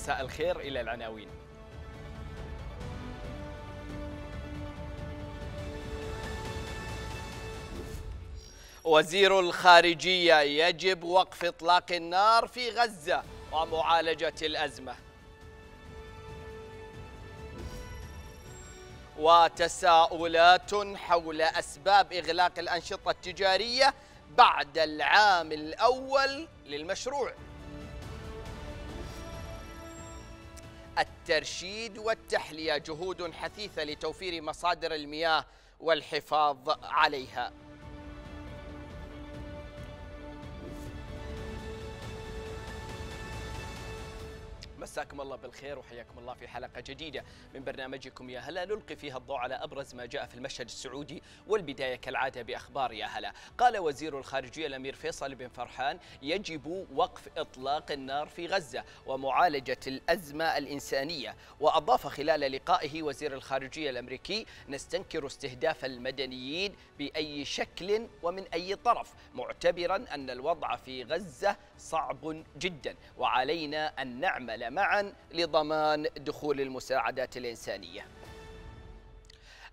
مساء الخير إلى العناوين. وزير الخارجية يجب وقف إطلاق النار في غزة ومعالجة الأزمة. وتساؤلات حول أسباب إغلاق الأنشطة التجارية بعد العام الأول للمشروع. الترشيد والتحلية جهود حثيثة لتوفير مصادر المياه والحفاظ عليها. مساكم الله بالخير وحياكم الله في حلقة جديدة من برنامجكم يا هلا. نلقي فيها الضوء على أبرز ما جاء في المشهد السعودي والبداية كالعادة بأخبار يا هلا. قال وزير الخارجية الأمير فيصل بن فرحان يجب وقف إطلاق النار في غزة ومعالجة الأزمة الإنسانية. وأضاف خلال لقائه وزير الخارجية الأمريكي نستنكر استهداف المدنيين بأي شكل ومن أي طرف معتبرا أن الوضع في غزة صعب جدا. وعلينا أن نعمل معا لضمان دخول المساعدات الإنسانية.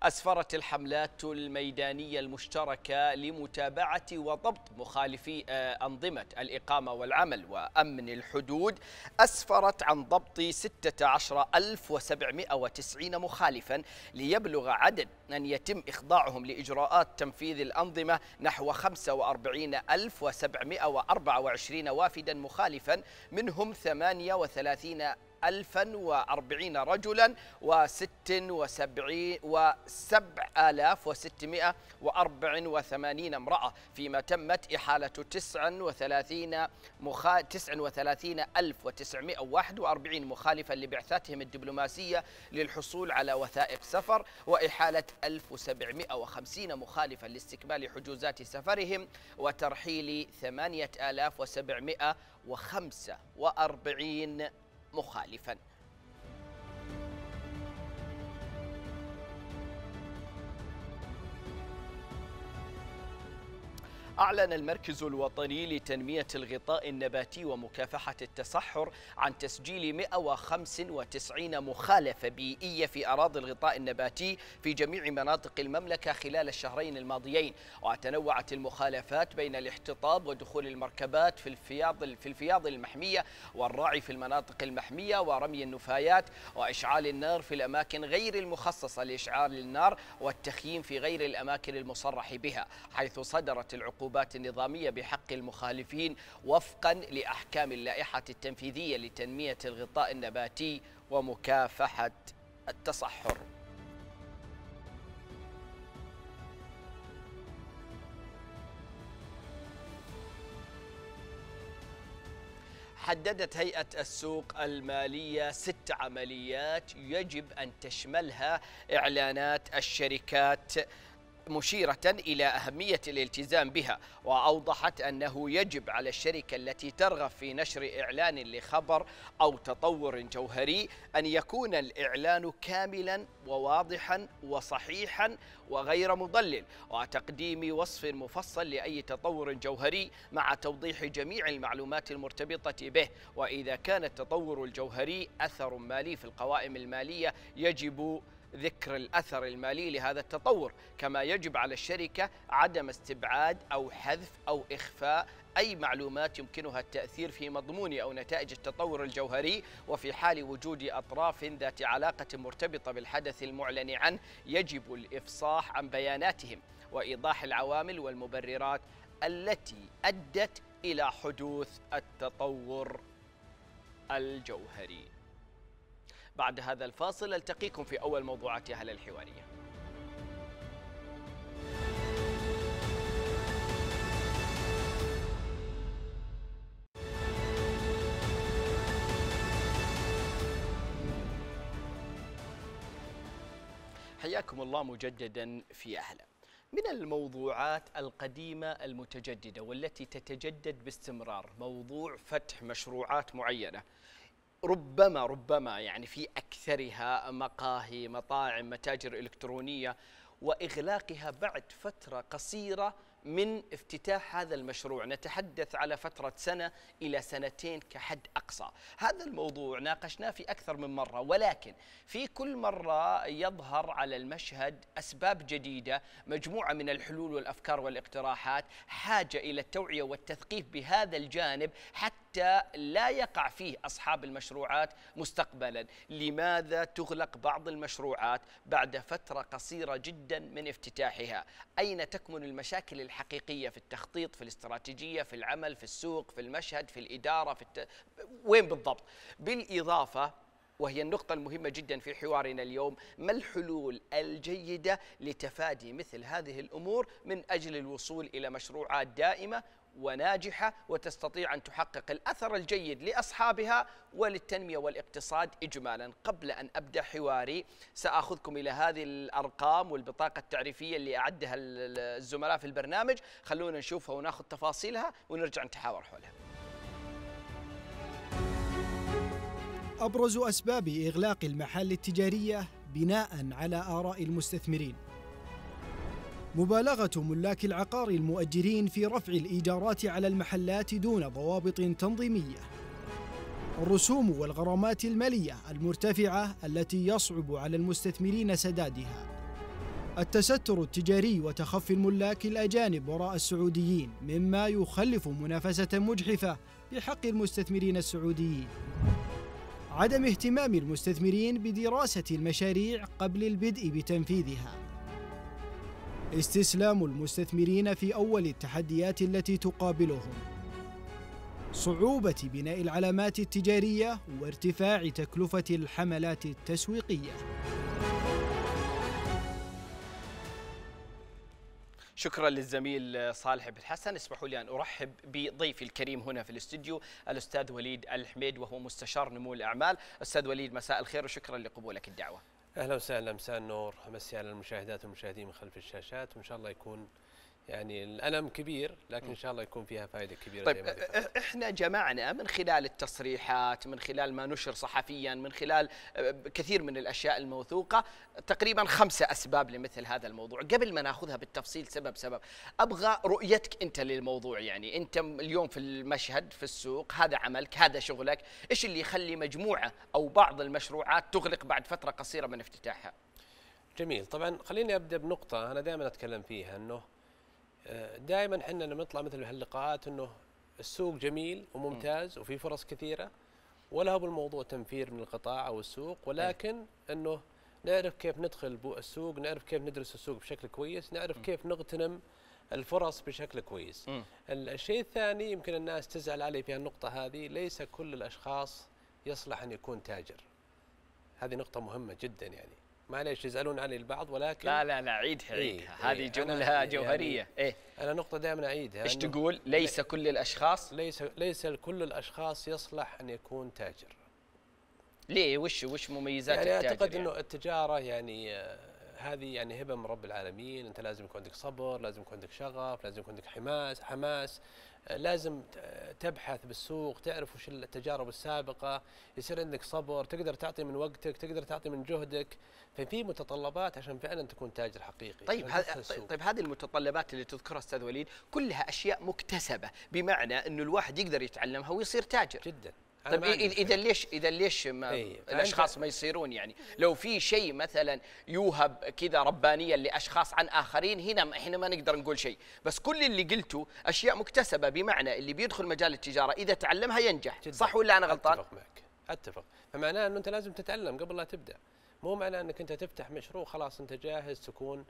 أسفرت الحملات الميدانية المشتركة لمتابعة وضبط مخالفي أنظمة الإقامة والعمل وأمن الحدود. أسفرت عن ضبط 16790 مخالفا ليبلغ عدد أن يتم إخضاعهم لإجراءات تنفيذ الأنظمة نحو 45724 وافدا مخالفا منهم 38 1040 رجلا و76 و7684 امرأة فيما تمت إحالة 39 مخا 39941 مخالفا لبعثاتهم الدبلوماسية للحصول على وثائق سفر وإحالة 1750 مخالفا لاستكمال حجوزات سفرهم وترحيل 8745 مخالفا. أعلن المركز الوطني لتنمية الغطاء النباتي ومكافحة التصحر عن تسجيل 195 مخالفة بيئية في أراضي الغطاء النباتي في جميع مناطق المملكة خلال الشهرين الماضيين. وتنوعت المخالفات بين الاحتطاب ودخول المركبات في الفياض في الفياض المحمية والراعي في المناطق المحمية ورمي النفايات وإشعال النار في الأماكن غير المخصصة لإشعال النار والتخييم في غير الأماكن المصرح بها حيث صدرت العقوبات العقوبات النظامية بحق المخالفين وفقا لأحكام اللائحة التنفيذية لتنمية الغطاء النباتي ومكافحة التصحر. حددت هيئة السوق المالية ست عمليات يجب أن تشملها إعلانات الشركات مشيرة إلى أهمية الالتزام بها وأوضحت أنه يجب على الشركة التي ترغب في نشر إعلان لخبر أو تطور جوهري أن يكون الإعلان كاملا وواضحا وصحيحا وغير مضلل وتقديم وصف مفصل لأي تطور جوهري مع توضيح جميع المعلومات المرتبطة به. وإذا كان التطور الجوهري أثر مالي في القوائم المالية يجب ذكر الأثر المالي لهذا التطور كما يجب على الشركة عدم استبعاد أو حذف أو إخفاء أي معلومات يمكنها التأثير في مضمون أو نتائج التطور الجوهري وفي حال وجود أطراف ذات علاقة مرتبطة بالحدث المعلن عنه يجب الإفصاح عن بياناتهم وإيضاح العوامل والمبررات التي أدت إلى حدوث التطور الجوهري. بعد هذا الفاصل التقيكم في أول موضوعات أهل الحوارية. حياكم الله مجددا في أهلا. من الموضوعات القديمة المتجددة والتي تتجدد باستمرار موضوع فتح مشروعات معينة. ربما ربما يعني في أكثرها مقاهي مطاعم متاجر إلكترونية وإغلاقها بعد فترة قصيرة من افتتاح هذا المشروع. نتحدث على فترة سنة إلى سنتين كحد أقصى. هذا الموضوع ناقشناه في أكثر من مرة ولكن في كل مرة يظهر على المشهد أسباب جديدة مجموعة من الحلول والأفكار والاقتراحات حاجة إلى التوعية والتثقيف بهذا الجانب حتى لا يقع فيه أصحاب المشروعات مستقبلا. لماذا تغلق بعض المشروعات بعد فترة قصيرة جدا من افتتاحها؟ أين تكمن المشاكل الحقيقية في التخطيط في الاستراتيجية في العمل في السوق في المشهد في الإدارة في الت... وين بالضبط؟ بالإضافة وهي النقطة المهمة جدا في حوارنا اليوم ما الحلول الجيدة لتفادي مثل هذه الأمور من أجل الوصول إلى مشروعات دائمة وناجحة وتستطيع أن تحقق الأثر الجيد لأصحابها وللتنمية والإقتصاد إجمالا. قبل أن أبدأ حواري سأخذكم إلى هذه الأرقام والبطاقة التعريفية اللي أعدها الزملاء في البرنامج. خلونا نشوفها ونأخذ تفاصيلها ونرجع نتحاور حولها. أبرز أسباب إغلاق المحال التجارية بناء على آراء المستثمرين. مبالغة ملاك العقار المؤجرين في رفع الإيجارات على المحلات دون ضوابط تنظيمية. الرسوم والغرامات المالية المرتفعة التي يصعب على المستثمرين سدادها. التستر التجاري وتخفي الملاك الأجانب وراء السعوديين مما يخلف منافسة مجحفة بحق المستثمرين السعوديين. عدم اهتمام المستثمرين بدراسة المشاريع قبل البدء بتنفيذها. استسلام المستثمرين في أول التحديات التي تقابلهم. صعوبة بناء العلامات التجارية وارتفاع تكلفة الحملات التسويقية. شكرا للزميل صالح بن حسن. اسمحوا لي أن أرحب بضيفي الكريم هنا في الاستوديو الأستاذ وليد الحميد وهو مستشار نمو الأعمال. أستاذ وليد مساء الخير وشكرا لقبولك الدعوة. أهلا وسهلا مساء النور. امسي على المشاهدات والمشاهدين من خلف الشاشات وإن شاء الله يكون يعني الألم كبير لكن إن شاء الله يكون فيها فائده كبيرة طيب إحنا جمعنا من خلال التصريحات من خلال ما نشر صحفيا من خلال كثير من الأشياء الموثوقة تقريبا خمسة أسباب لمثل هذا الموضوع. قبل ما نأخذها بالتفصيل سبب سبب أبغى رؤيتك أنت للموضوع يعني. أنت اليوم في المشهد في السوق هذا عملك هذا شغلك إيش اللي يخلي مجموعة أو بعض المشروعات تغلق بعد فترة قصيرة من افتتاحها؟ جميل. طبعا خليني أبدأ بنقطة أنا دائما أتكلم فيها إنه دائما إحنا لما نطلع مثل هاللقاءات إنه السوق جميل وممتاز وفي فرص كثيرة ولا هو بالموضوع تنفير من القطاع أو السوق ولكن إنه نعرف كيف ندخل السوق نعرف كيف ندرس السوق بشكل كويس نعرف كيف نغتنم الفرص بشكل كويس. الشيء الثاني يمكن الناس تزعل علي في النقطة هذه ليس كل الأشخاص يصلح أن يكون تاجر. هذه نقطة مهمة جدا يعني. معليش يزعلون علي البعض ولكن لا لا لا عيدها عيدها إيه هذه إيه جملة جوهرية. يعني إيه. أنا نقطة دائما أعيدها إيش تقول؟ ليس كل الأشخاص؟ ليس ليس كل الأشخاص يصلح أن يكون تاجر. ليه؟ وش وش مميزات يعني التاجر أعتقد يعني؟ أنه التجارة يعني آه هذه يعني هبة من رب العالمين. أنت لازم يكون عندك صبر لازم يكون عندك شغف لازم يكون عندك حماس حماس. لازم تبحث بالسوق تعرف وش التجارب السابقة يصير عندك صبر تقدر تعطي من وقتك تقدر تعطي من جهدك. ففي متطلبات عشان فعلا تكون تاجر حقيقي. طيب طيب هذه المتطلبات اللي تذكرها أستاذ وليد كلها أشياء مكتسبة بمعنى إنه الواحد يقدر يتعلمها ويصير تاجر. جدا. طيب إذا ليش إذا ليش ما أيه. الأشخاص ما يصيرون يعني؟ لو في شيء مثلا يوهب كذا ربانيا لأشخاص عن آخرين هنا إحنا ما نقدر نقول شيء. بس كل اللي قلته أشياء مكتسبة بمعنى اللي بيدخل مجال التجارة إذا تعلمها ينجح. جدا. صح ولا أنا غلطان؟ أتفق معك. أتفق. فمعناه إنه أنت لازم تتعلم قبل لا تبدأ. مو معناه إنك أنت تفتح مشروع خلاص أنت جاهز تكون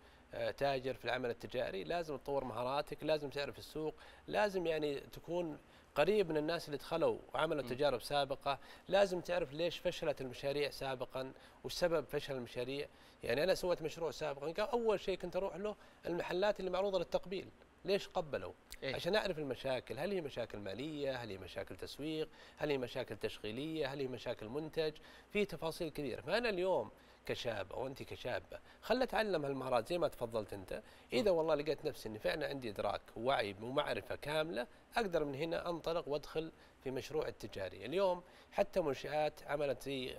تاجر في العمل التجاري. لازم تطور مهاراتك لازم تعرف السوق لازم يعني تكون قريب من الناس اللي دخلوا وعملوا تجارب سابقة لازم تعرف ليش فشلت المشاريع سابقا وش سبب فشل المشاريع. يعني أنا سويت مشروع سابقا أول شيء كنت أروح له المحلات اللي معروضة للتقبيل. ليش قبلوا؟ إيه؟ عشان أعرف المشاكل. هل هي مشاكل مالية؟ هل هي مشاكل تسويق؟ هل هي مشاكل تشغيلية؟ هل هي مشاكل منتج؟ في تفاصيل كثيرة. فأنا اليوم كشاب أو انت كشابه خل أتعلم هالمهارات زي ما تفضلت أنت. إذا والله لقيت نفسي إني فعلا عندي إدراك ووعي ومعرفة كاملة أقدر من هنا أنطلق وأدخل في مشروع التجاري. اليوم حتى منشآت عملت زي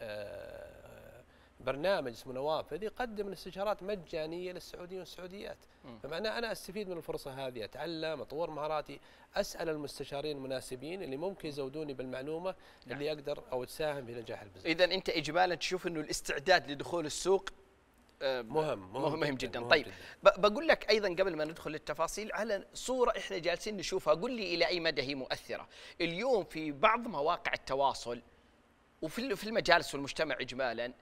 برنامج اسمه نوافذ يقدم الاستشارات مجانية للسعوديين والسعوديات. فمعناه أنا أستفيد من الفرصة هذه أتعلم أطور مهاراتي أسأل المستشارين المناسبين اللي ممكن يزودوني بالمعلومة نعم. اللي أقدر أو تساهم في نجاح البزنس إذا أنت اجمالا تشوف إنه الاستعداد لدخول السوق مهم مهم, مهم جدا مهم طيب جداً. بقول لك أيضا قبل ما ندخل للتفاصيل على صورة إحنا جالسين نشوفها قل لي إلى أي مدى هي مؤثرة اليوم في بعض مواقع التواصل وفي في المجالس والمجتمع اجمالا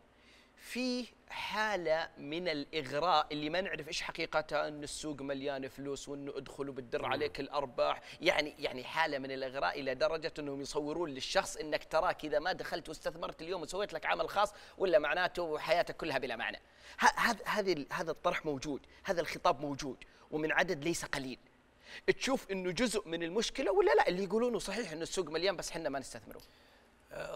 في حالة من الإغراء اللي ما نعرف إيش حقيقتها إن السوق مليان فلوس وإنه ادخل وبتدر عليك الأرباح. يعني يعني حالة من الإغراء إلى درجة إنهم يصورون للشخص إنك تراك إذا ما دخلت واستثمرت اليوم وسويت لك عمل خاص ولا معناته حياتك كلها بلا معنى. هذا هذه هذا الطرح موجود هذا الخطاب موجود ومن عدد ليس قليل. تشوف إنه جزء من المشكلة ولا لا؟ اللي يقولونه صحيح إنه السوق مليان بس إحنا ما نستثمره.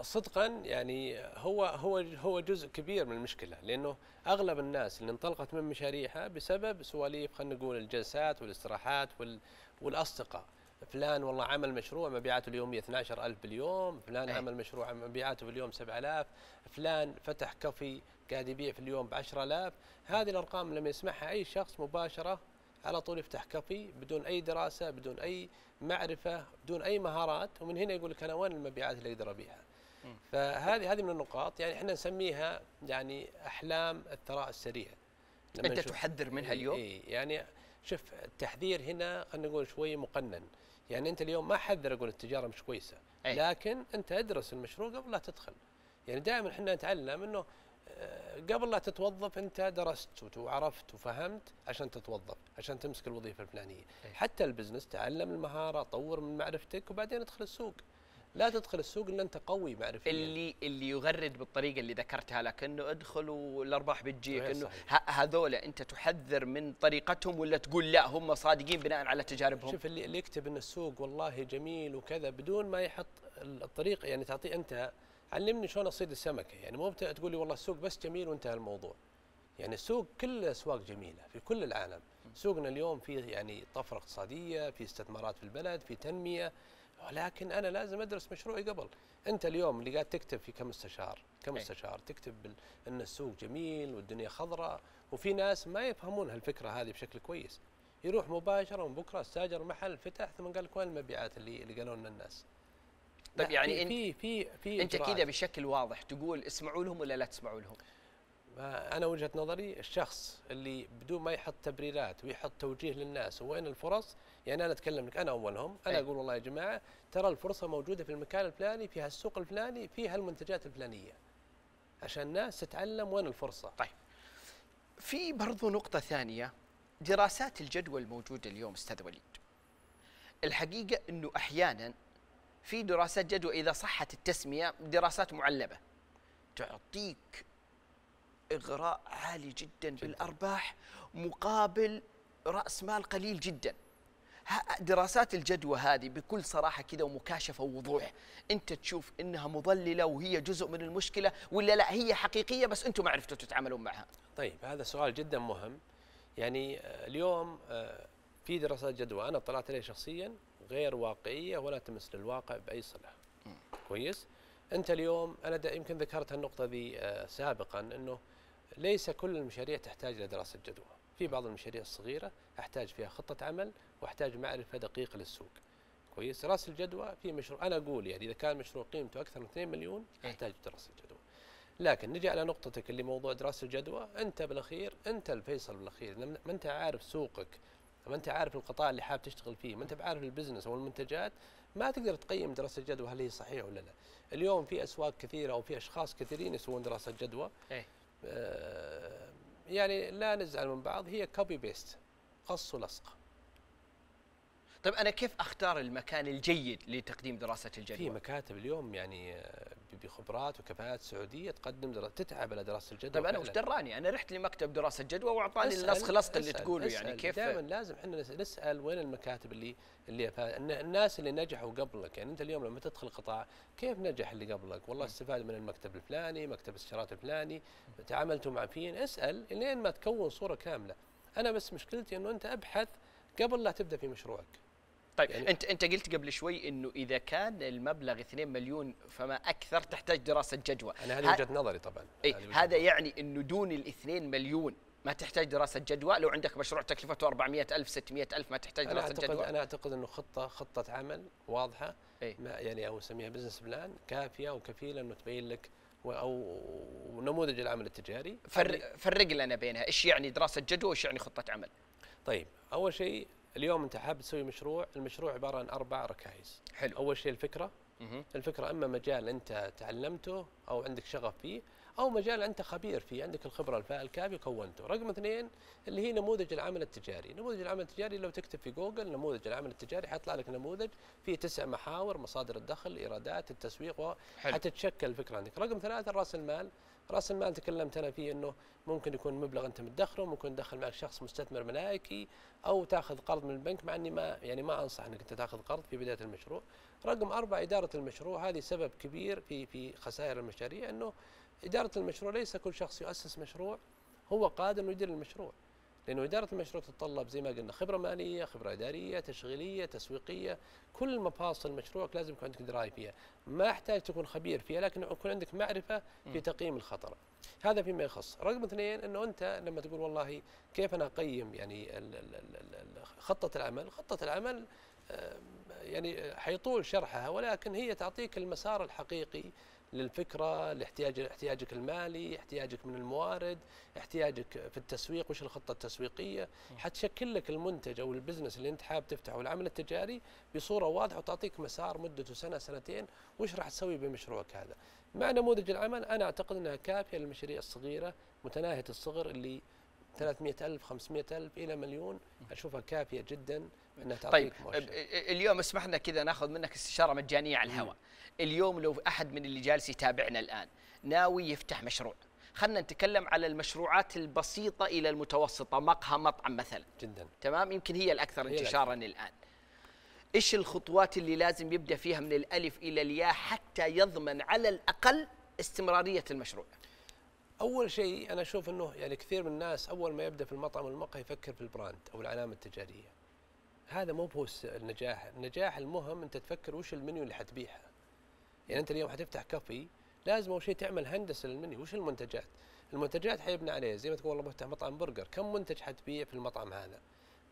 صدقا يعني هو هو هو جزء كبير من المشكلة لأنه أغلب الناس اللي انطلقت من مشاريعها بسبب سواليف خلينا نقول الجلسات والاستراحات وال والأصدقاء فلان والله عمل مشروع مبيعاته اليوميه 12000 باليوم فلان أي. عمل مشروع مبيعاته باليوم 7000 فلان فتح كافي قاعد يبيع في اليوم ب 10000 هذه الأرقام لما يسمعها أي شخص مباشرة على طول يفتح كافي بدون أي دراسة بدون أي معرفة بدون أي مهارات ومن هنا يقول لك أنا وين المبيعات اللي أقدر أبيعها؟ فهذه هذه من النقاط يعني إحنا نسميها يعني أحلام الثراء السريع. أنت تحذر منها اليوم؟ إي يعني شوف التحذير هنا خلينا نقول شوي مقنن. يعني أنت اليوم ما احذر أقول التجارة مش كويسة. أي. لكن أنت ادرس المشروع قبل لا تدخل. يعني دائما إحنا نتعلم إنه قبل لا تتوظف انت درست وعرفت وفهمت عشان تتوظف عشان تمسك الوظيفة الفلانية. أي. حتى البزنس تعلم المهارة طور من معرفتك وبعدين ادخل السوق. لا تدخل السوق إلا أنت قوي معرفيا. اللي اللي يغرد بالطريقة اللي ذكرتها لك إنه ادخل والارباح بتجيك إنه هذول أنت تحذر من طريقتهم ولا تقول لا هم صادقين بناء على تجاربهم؟ شوف اللي, اللي يكتب إن السوق والله جميل وكذا بدون ما يحط الطريقة يعني تعطيه أنت علمني شلون أصيد السمكه يعني مو تقول لي والله السوق بس جميل وانتهى الموضوع. يعني السوق كل الأسواق جميلة في كل العالم. سوقنا اليوم فيه يعني طفرة اقتصادية في استثمارات في البلد في تنمية. ولكن أنا لازم أدرس مشروعي قبل. أنت اليوم اللي قاعد تكتب في كمستشار كمستشار تكتب بال- إن السوق جميل والدنيا خضراء. وفي ناس ما يفهمون هالفكرة هذه بشكل كويس. يروح مباشرة من بكره استاجر محل فتح ثم قال لك وين المبيعات اللي اللي قالوا لنا الناس؟ طيب يعني في في في, أنت. كذا بشكل واضح تقول اسمعوا لهم ولا لا تسمعوا لهم؟ أنا وجهة نظري الشخص اللي بدون ما يحط تبريرات ويحط توجيه للناس وين الفرص يعني أنا أتكلم لك أنا أولهم. أنا. أقول والله يا جماعة ترى الفرصة موجودة في المكان الفلاني في هالسوق الفلاني في هالمنتجات الفلانية. عشان الناس تتعلم وين الفرصة. في برضو نقطة ثانية دراسات الجدوى الموجودة اليوم أستاذ وليد. الحقيقة إنه أحيانا في دراسات جدوى إذا صحت التسمية دراسات معلبة تعطيك إغراء عالي جدا, جداً. بالأرباح مقابل رأس مال قليل جدا. دراسات الجدوى هذه بكل صراحة كذا ومكاشفة ووضوح. أنت تشوف أنها مضللة وهي جزء من المشكلة ولا لا؟ هي حقيقية بس أنتم ما عرفتوا تتعاملون معها. طيب هذا سؤال جدا مهم. يعني آه، اليوم آه، في دراسات جدوى. أنا اطلعت عليها شخصيا. غير واقعية ولا تمس للواقع بأي صلة. كويس؟ أنت اليوم أنا يمكن ذكرت هالنقطه ذي آه، سابقا إنه ليس كل المشاريع تحتاج إلى دراسة جدوى. في بعض المشاريع الصغيرة أحتاج فيها خطة عمل وأحتاج معرفة دقيقة للسوق. كويس؟ دراسة الجدوى في مشروع أنا أقول يعني إذا كان مشروع قيمته أكثر من 2 مليون إيه. يحتاج دراسة جدوى. لكن نجي على نقطتك اللي موضوع دراسة الجدوى. أنت بالأخير أنت الفيصل بالأخير ما أنت عارف سوقك ما أنت عارف القطاع اللي حاب تشتغل فيه ما أنت بعارف ال business أو المنتجات ما تقدر تقيم دراسة الجدوى هل هي صحيحة ولا لا. اليوم في أسواق كثيرة أو في أشخاص كثيرين يسوون دراسة جدوى. إيه. آه يعني لا نزعل من بعض هي copy paste قص ولصق. طيب أنا كيف أختار المكان الجيد لتقديم دراسة في الجدوى مكاتب اليوم يعني آه، بخبرات وكفاءات سعودية تقدم دراسة تتعب على دراسة الجدوى طيب أنا وش. دراني أنا رحت لمكتب دراسة جدوى وأعطاني اسأل- اللصق لصق اللي تقوله. يعني كيف دائما لازم إحنا نس- نسأل وين المكاتب اللي اللي فا- الناس اللي نجحوا قبلك. يعني أنت اليوم لما تدخل القطاع كيف نجح اللي قبلك؟ والله استفاد من المكتب الفلاني مكتب الاستشارات الفلاني تعاملتوا مع فين اسأل لين ما تكون صورة كاملة. أنا بس مشكلتي إنه أنت أبحث قبل لا تبدأ في مشروعك. طيب يعني انت أنت قلت قبل شوي إنه إذا كان المبلغ 2 مليون فما أكثر تحتاج دراسة جدوى. أنا هذه وجهة نظري طبعا. إيه هذا يعني إنه دون ال 2 مليون ما تحتاج دراسة جدوى. لو عندك مشروع تكلفته 400 ألف 600 ألف ما تحتاج أعتقد جدوى. أنا أعتقد أنه خطة خطة عمل واضحة. إيه؟ ما يعني أو نسميها business plan كافية وكفيلة أنه تبين لك أو نموذج العمل التجاري. فرق, فرق لنا بينها. إيش يعني دراسة جدوى وإيش يعني خطة عمل. طيب أول شيء اليوم انت حاب تسوي مشروع المشروع عبارة عن أربع ركائز. حلو. أول شيء الفكرة. مه. الفكرة أما مجال أنت تعلمته أو عندك شغف فيه أو مجال أنت خبير فيه عندك الخبرة الكافية كونته رقم اثنين اللي هي نموذج العمل التجاري. نموذج العمل التجاري لو تكتب في جوجل نموذج العمل التجاري حيطلع لك نموذج فيه تسع محاور مصادر الدخل الايرادات التسويق وحتتشكل الفكرة عندك. رقم ثلاثة رأس المال. راس المال تكلمت أنا فيه إنه ممكن يكون مبلغ أنت مدخره ممكن تدخل معك شخص مستثمر ملائكي أو تاخذ قرض من البنك مع إني ما يعني ما أنصح إنك أنت تاخذ قرض في بداية المشروع. رقم أربعة إدارة المشروع. هذه سبب كبير في في خسائر المشاريع أنه إدارة المشروع ليس كل شخص يؤسس مشروع هو قادر أنه يدير المشروع. لأنه إدارة المشروع تتطلب زي ما قلنا خبرة مالية خبرة إدارية تشغيلية تسويقية كل مفاصل مشروعك لازم يكون عندك دراية فيها. ما يحتاج تكون خبير فيها لكن يكون عندك معرفة في تقييم الخطر. هذا فيما يخص. رقم اثنين أنه أنت لما تقول والله كيف أنا أقيم يعني خطة العمل خطة العمل يعني حيطول شرحها ولكن هي تعطيك المسار الحقيقي للفكرة لاحتياج احتياجك المالي احتياجك من الموارد احتياجك في التسويق وش الخطة التسويقية؟ حتشكل لك المنتج أو البزنس اللي أنت حاب تفتحه العمل التجاري بصورة واضحة وتعطيك مسار مدته سنة سنتين وش راح تسوي بمشروعك هذا؟ مع نموذج العمل أنا أعتقد إنها كافية للمشاريع الصغيرة متناهية الصغر اللي 300 ألف 500 ألف إلى مليون أشوفها كافية جدا. أنها تعطيك طيب مؤشر. اليوم اسمحنا كذا ناخذ منك استشارة مجانية على الهواء. اليوم لو أحد من اللي جالس يتابعنا الآن ناوي يفتح مشروع خلينا نتكلم على المشروعات البسيطة إلى المتوسطة مقهى مطعم مثلا. جدا. تمام؟ يمكن هي الأكثر هي انتشارا الأكثر. الآن. إيش الخطوات اللي لازم يبدأ فيها من الألف إلى الياء حتى يضمن على الأقل استمرارية المشروع؟ أول شيء أنا أشوف إنه يعني كثير من الناس أول ما يبدأ في المطعم والمقهى يفكر في البراند أو العلامة التجارية. هذا مو هو النجاح. النجاح المهم أنت تفكر وش المنيو اللي حتبيعها. يعني أنت اليوم حتفتح كافي لازم أول شيء تعمل هندسه للمنيو وش المنتجات؟ المنتجات حيبنى عليه. زي ما تقول والله بفتح مطعم برجر. كم منتج حتبيع في المطعم هذا؟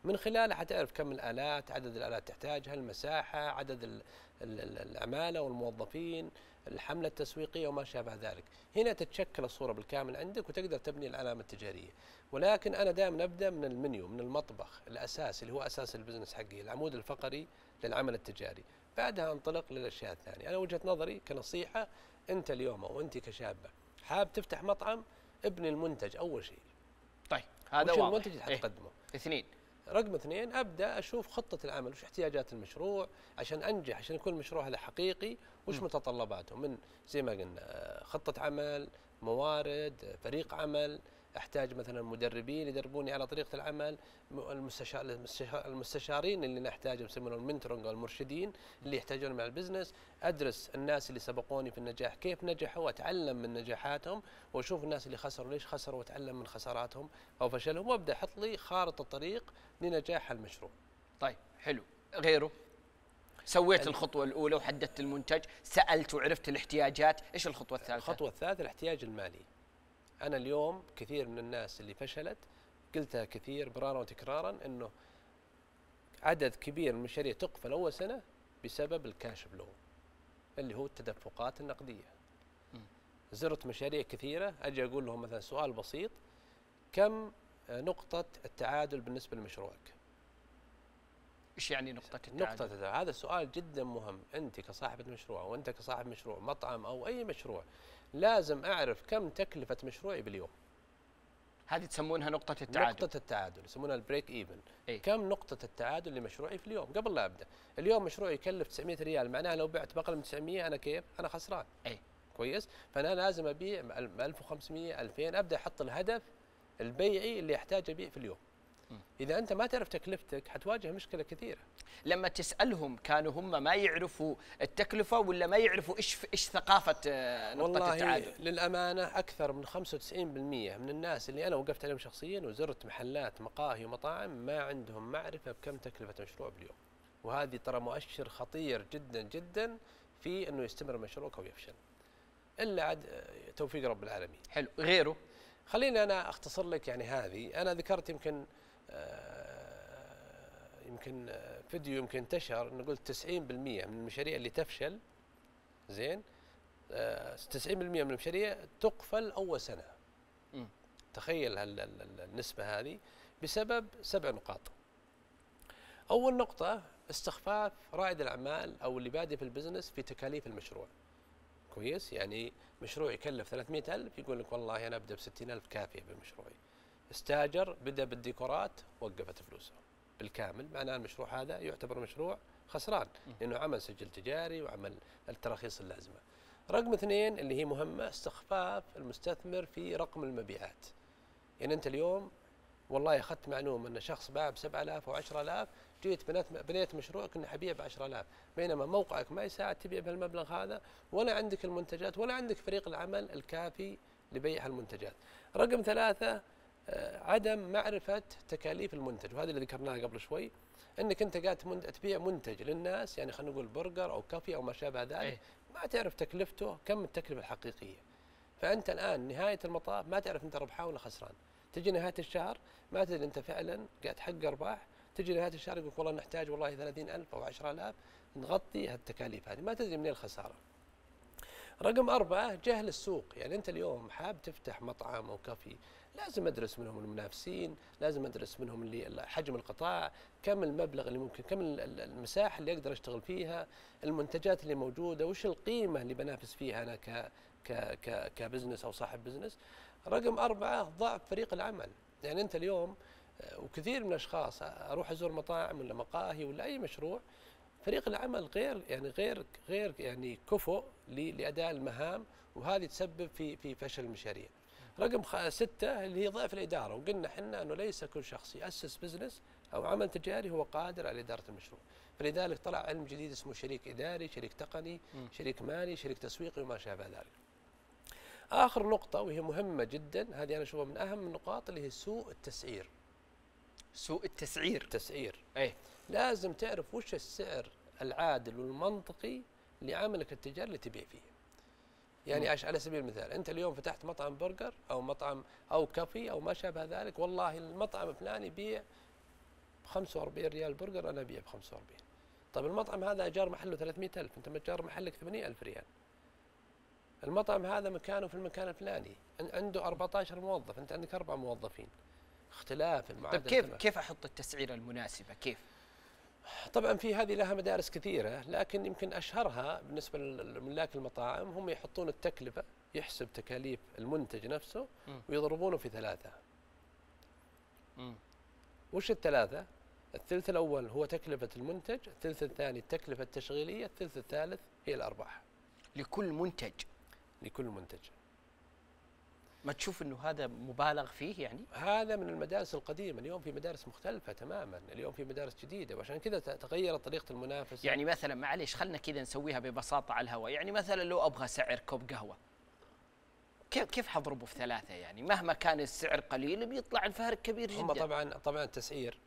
من خلاله حتعرف كم الآلات عدد الآلات تحتاجها المساحة عدد العمالة والموظفين. الحملة التسويقية وما شابه ذلك. هنا تتشكل الصورة بالكامل عندك وتقدر تبني العلامة التجارية. ولكن أنا دائما أبدأ من المنيو من المطبخ الأساس اللي هو أساس ال business حقي العمود الفقري للعمل التجاري. بعدها أنطلق للأشياء الثانية. أنا وجهة نظري كنصيحة أنت اليوم أو أنت كشابة حاب تفتح مطعم ابني المنتج أول شيء. طيب هذا واضح. المنتج اللي حتقدمه؟ إيه؟ اثنين. رقم اثنين أبدأ أشوف خطة العمل وش احتياجات المشروع عشان أنجح عشان يكون المشروع هذا حقيقي وش م. متطلباته من زي ما قلنا خطة عمل موارد فريق عمل أحتاج مثلا مدربين يدربوني على طريقة العمل المستشار المستشارين اللي نحتاجهم يسمونهم ال mentoring أو المرشدين اللي يحتاجون مع ال business أدرس الناس اللي سبقوني في النجاح كيف نجحوا وأتعلم من نجاحاتهم وأشوف الناس اللي خسروا ليش خسروا وأتعلم من خساراتهم أو فشلهم وأبدأ أحط لي خارطة طريق لنجاح المشروع. طيب حلو. غيره؟ سويت الخطوة الأولى وحددت المنتج سألت وعرفت الاحتياجات إيش الخطوة الثالثة؟ الخطوة الثالثة الاحتياج المالي. أنا اليوم كثير من الناس اللي فشلت قلتها كثير مرارا وتكرارا أنه عدد كبير من المشاريع تقفل أول سنة بسبب الكاش فلو اللي هو التدفقات النقدية. زرت مشاريع كثيرة أجي أقول لهم مثلا سؤال بسيط كم نقطة التعادل بالنسبة لمشروعك؟ إيش يعني نقطة التعادل؟ نقطة التعادل. هذا سؤال جدا مهم. أنت كصاحبة مشروع وأنت كصاحب مشروع مطعم أو أي مشروع لازم أعرف كم تكلفة مشروعي باليوم. هذه تسمونها نقطة التعادل. نقطة التعادل يسمونها ال break even. إيه؟ كم نقطة التعادل لمشروعي في اليوم؟ قبل لا أبدأ. اليوم مشروعي يكلف 900 ريال. معناها لو بعت بأقل من 900 أنا كيف؟ أنا خسران. اي كويس؟ فأنا لازم أبيع 1500 2000 أبدأ أحط الهدف البيعي اللي أحتاج أبيع في اليوم. إذا أنت ما تعرف تكلفتك حتواجه مشكلة كثيرة. لما تسألهم كانوا هم ما يعرفوا التكلفة ولا ما يعرفوا إيش إيش ثقافة آه، نقطة والله التعادل. للأمانة أكثر من 95% من الناس اللي أنا وقفت عليهم شخصيا وزرت محلات مقاهي ومطاعم ما عندهم معرفة بكم تكلفة مشروع باليوم. وهذه ترى مؤشر خطير جدا جدا في إنه يستمر مشروعك أو يفشل. إلا عاد آه، توفيق رب العالمين. حلو. غيره؟ خليني أنا أختصر لك يعني هذه. أنا ذكرت يمكن يمكن آه، فيديو يمكن انتشر إنه قلت 90% من المشاريع اللي تفشل زين؟ آه، 90% من المشاريع تقفل أول سنة. مم. تخيل النسبة هذه بسبب سبع نقاط. أول نقطة استخفاف رائد الأعمال أو اللي بادئ في البزنس في تكاليف المشروع. كويس؟ يعني مشروع يكلف 300 ألف يقول لك والله أنا أبدأ ب 60 ألف كافية بمشروعي استاجر بدأ بالديكورات وقفت فلوسه بالكامل. معناه المشروع هذا يعتبر مشروع خسران لأنه عمل سجل تجاري وعمل التراخيص اللازمة. رقم اثنين اللي هي مهمة استخفاف المستثمر في رقم المبيعات. يعني أنت اليوم والله أخذت معلومة أن شخص باع ب 7000 أو 10000 جيت بنيت بنيت مشروعك انه حبيع ب 10000 بينما موقعك ما يساعد تبيع بهالمبلغ هذا ولا عندك المنتجات ولا عندك فريق العمل الكافي لبيع هالمنتجات. رقم ثلاثة آه، عدم معرفة تكاليف المنتج وهذا اللي ذكرناه قبل شوي إنك أنت قاعد تبيع منتج للناس يعني خلينا نقول برجر أو كافي أو ما شابه ذلك إيه. ما تعرف تكلفته كم التكلفة الحقيقية. فأنت الآن نهاية المطاف ما تعرف أنت ربحان ولا خسران. تجي نهاية الشهر ما تدري أنت فعلا قاعد تحقق أرباح تجي نهاية الشهر يقول والله نحتاج والله 30000 أو 10000 نغطي هالتكاليف هذه ما تدري منين الخسارة. رقم أربعة جهل السوق يعني أنت اليوم حاب تفتح مطعم أو كافي لازم أدرس منهم المنافسين لازم أدرس منهم اللي حجم القطاع كم المبلغ اللي ممكن كم ال- ال- المساحة اللي أقدر أشتغل فيها المنتجات اللي موجودة وش القيمة اللي بنافس فيها أنا ك ك ك business أو صاحب business رقم أربعة ضعف فريق العمل يعني أنت اليوم آه، وكثير من الأشخاص أروح أزور مطاعم ولا مقاهي ولا أي مشروع فريق العمل غير يعني غير غير يعني كفؤ لأداء المهام وهذه تسبب في في فشل المشاريع. رقم ستة اللي هي ضعف الإدارة وقلنا إحنا إنه ليس كل شخص يأسس بزنس أو عمل تجاري هو قادر على إدارة المشروع. فلذلك طلع علم جديد اسمه شريك إداري، شريك تقني، مم. شريك مالي، شريك تسويقي وما شابه ذلك. آخر نقطة وهي مهمة جدا هذه أنا أشوفها من أهم النقاط اللي هي سوء التسعير. سوء التسعير التسعير إيه لازم تعرف وش السعر العادل والمنطقي لعملك التجاري اللي تبيع فيه. يعني على سبيل المثال أنت اليوم فتحت مطعم برجر أو مطعم أو كافي أو ما شابه ذلك والله المطعم الفلاني يبيع ب 45 ريال برجر أنا أبيع ب 45. طيب المطعم هذا أجار محله 300000 أنت أجار محلك 80000 ريال. المطعم هذا مكانه في المكان الفلاني عن- عنده 14 موظف أنت عندك أربع موظفين. اختلاف المعادلة طيب كيف. كيف أحط التسعيرة المناسبة كيف طبعا في هذه لها مدارس كثيرة لكن يمكن أشهرها بالنسبة لملاك المطاعم هم يحطون التكلفة يحسب تكاليف المنتج نفسه. ويضربونه في ثلاثة. وش الثلاثة؟ الثلث الأول هو تكلفة المنتج الثلث الثاني التكلفة التشغيلية الثلث الثالث هي الأرباح لكل منتج لكل منتج ما تشوف إنه هذا مبالغ فيه يعني؟ هذا من المدارس القديمة اليوم في مدارس مختلفة تماما اليوم في مدارس جديدة وعشان كذا تغيرت طريقة المنافسة. يعني مثلا معلش خلنا كذا نسويها ببساطة على الهواء يعني مثلا لو أبغى سعر كوب قهوة كيف كيف حضربه في ثلاثة يعني؟ مهما كان السعر قليل بيطلع الفارق كبير هم جدا. طبعا طبعا التسعير.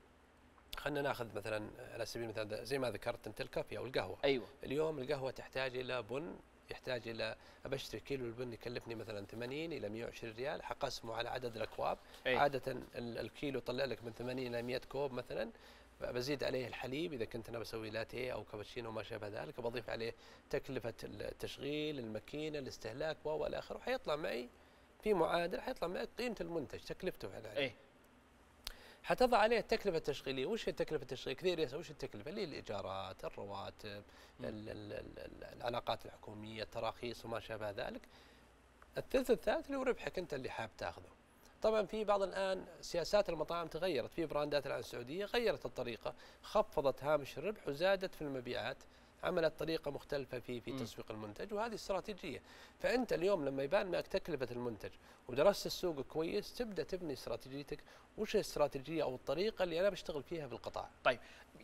خلينا ناخذ مثلا على سبيل المثال زي ما ذكرت أنت الكافي أو القهوة. أيوه. اليوم القهوة تحتاج إلى بن يحتاج إلى أبشتري كيلو البن يكلفني مثلا 80 إلى 120 ريال حقسمه على عدد الأكواب. أي. عادة ال- الكيلو يطلع لك من 80 إلى 100 كوب مثلا. بزيد عليه الحليب إذا كنت أنا بسوي لاتيه أو كابتشينو وما شابه ذلك بضيف عليه تكلفة التشغيل الماكينة الاستهلاك والى آخره. حيطلع معي في معادل حيطلع معي قيمة المنتج تكلفته فعلا إيه. حتضع عليه التكلفة التشغيلية، وش هي التكلفة التشغيلية؟ كثير يسأل وش التكلفة؟ اللي هي الإيجارات، الرواتب، مم. ال- ال- ال- العلاقات الحكومية، التراخيص وما شابه ذلك. الثلث الثالث اللي هو ربحك أنت اللي حاب تأخذه. طبعا في بعض الآن سياسات المطاعم تغيرت، في براندات الآن السعودية غيرت الطريقة، خفضت هامش الربح وزادت في المبيعات. عملت طريقة مختلفة في في. تسويق المنتج وهذه استراتيجية، فأنت اليوم لما يبان معك تكلفة المنتج ودرست السوق كويس تبدأ تبني استراتيجيتك. وش الاستراتيجية أو الطريقة اللي أنا بشتغل فيها في القطاع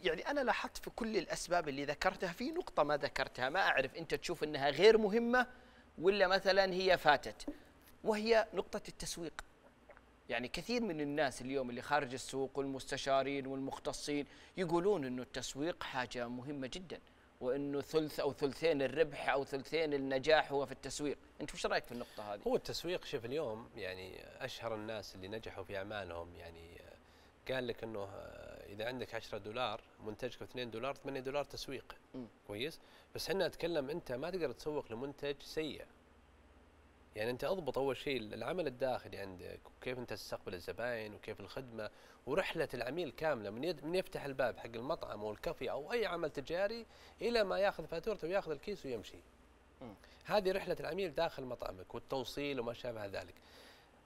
يعني أنا لاحظت في كل الأسباب اللي ذكرتها في نقطة ما ذكرتها ما أعرف أنت تشوف إنها غير مهمة ولا مثلا هي فاتت وهي نقطة التسويق. يعني كثير من الناس اليوم اللي خارج السوق والمستشارين والمختصين يقولون إنه التسويق حاجة مهمة جدا. وإنه ثلث أو ثلثين الربح أو ثلثين النجاح هو في التسويق، أنت وش رأيك في النقطة هذه؟ هو التسويق شوف اليوم يعني أشهر الناس اللي نجحوا في أعمالهم يعني قال لك إنه إذا عندك 10 دولار منتجك ب 2 دولار 8 دولار تسويق م. كويس بس إحنا نتكلم أنت ما تقدر تسوق لمنتج سيء يعني أنت أضبط أول شيء العمل الداخلي عندك وكيف أنت تستقبل الزباين وكيف الخدمة ورحلة العميل كاملة من من يفتح الباب حق المطعم أو الكافي أو أي عمل تجاري إلى ما يأخذ فاتورته ويأخذ الكيس ويمشي. م. هذه رحلة العميل داخل مطعمك والتوصيل وما شابه ذلك.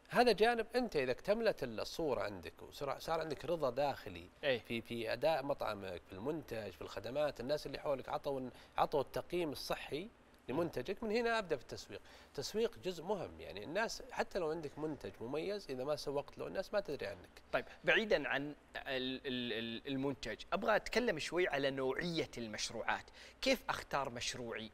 هذا جانب أنت إذا اكتملت الصورة عندك وصار صار عندك رضا داخلي أي. في في أداء مطعمك في المنتج في الخدمات الناس اللي حولك عطوا عطوا التقييم الصحي لمنتجك من هنا أبدأ في التسويق، التسويق جزء مهم يعني الناس حتى لو عندك منتج مميز إذا ما سوقت له الناس ما تدري عنك. طيب بعيدا عن ال- ال- ال- المنتج أبغى أتكلم شوي على نوعية المشروعات. كيف أختار مشروعي؟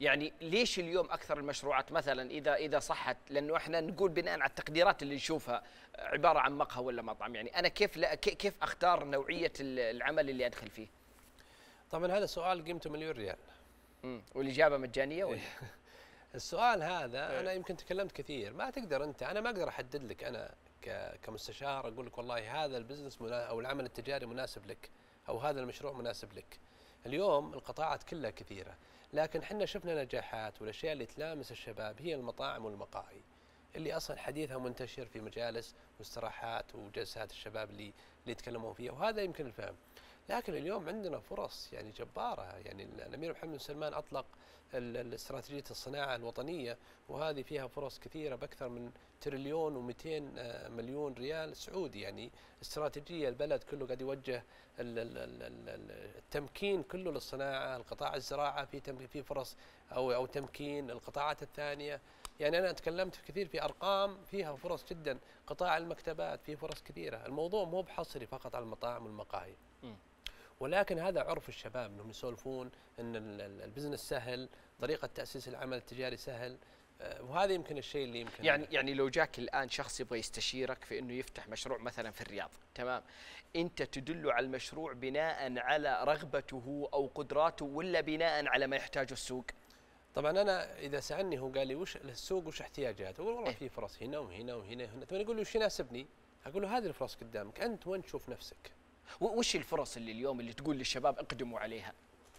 يعني ليش اليوم أكثر المشروعات؟ مثلا إذا إذا صحت لأنه إحنا نقول بناء على التقديرات اللي نشوفها عبارة عن مقهى ولا مطعم. يعني أنا كيف لا كي- كيف أختار نوعية ال- العمل اللي أدخل فيه؟ طبعا هذا سؤال قيمته مليون ريال. والإجابة مجانية ولا السؤال هذا إيه. أنا يمكن تكلمت كثير ما تقدر أنت أنا ما أقدر أحدد لك أنا كمستشار أقول لك والله هذا ال business أو العمل التجاري مناسب لك أو هذا المشروع مناسب لك. اليوم القطاعات كلها كثيرة لكن إحنا شفنا نجاحات والأشياء اللي تلامس الشباب هي المطاعم والمقاهي اللي أصلا حديثها منتشر في مجالس واستراحات وجلسات الشباب اللي اللي يتكلمون فيها وهذا يمكن الفهم. لكن اليوم عندنا فرص يعني جبارة. يعني الأمير محمد بن سلمان أطلق استراتيجية الصناعة الوطنية وهذه فيها فرص كثيرة بأكثر من تريليون و200 مليون ريال سعودي. يعني استراتيجية البلد كله قاعد يوجه ال- ال- ال- ال- ال- التمكين كله للصناعة، القطاع الزراعة في في فرص أو أو تمكين القطاعات الثانية، يعني أنا تكلمت كثير في أرقام فيها فرص جدا، قطاع المكتبات فيه فرص كثيرة، الموضوع مو بحصري فقط على المطاعم والمقاهي. ولكن هذا عرف الشباب إنهم يسولفون إن ال- ال- ال business سهل، طريقة تأسيس العمل التجاري سهل، آه، وهذا يمكن الشيء اللي يمكن يعني يعني لو جاك الآن شخص يبغى يستشيرك في إنه يفتح مشروع مثلا في الرياض تمام أنت تدله على المشروع بناء على رغبته أو قدراته ولا بناء على ما يحتاجه السوق طبعا أنا إذا سألني هو قال لي وش السوق وش احتياجاته؟ أقول والله إيه. في فرص هنا وهنا وهنا وهنا، ثم يقول لي وش يناسبني؟ أقول له هذه الفرص قدامك، أنت وين تشوف نفسك؟ وش الفرص اللي اليوم اللي تقول للشباب اقدموا عليها؟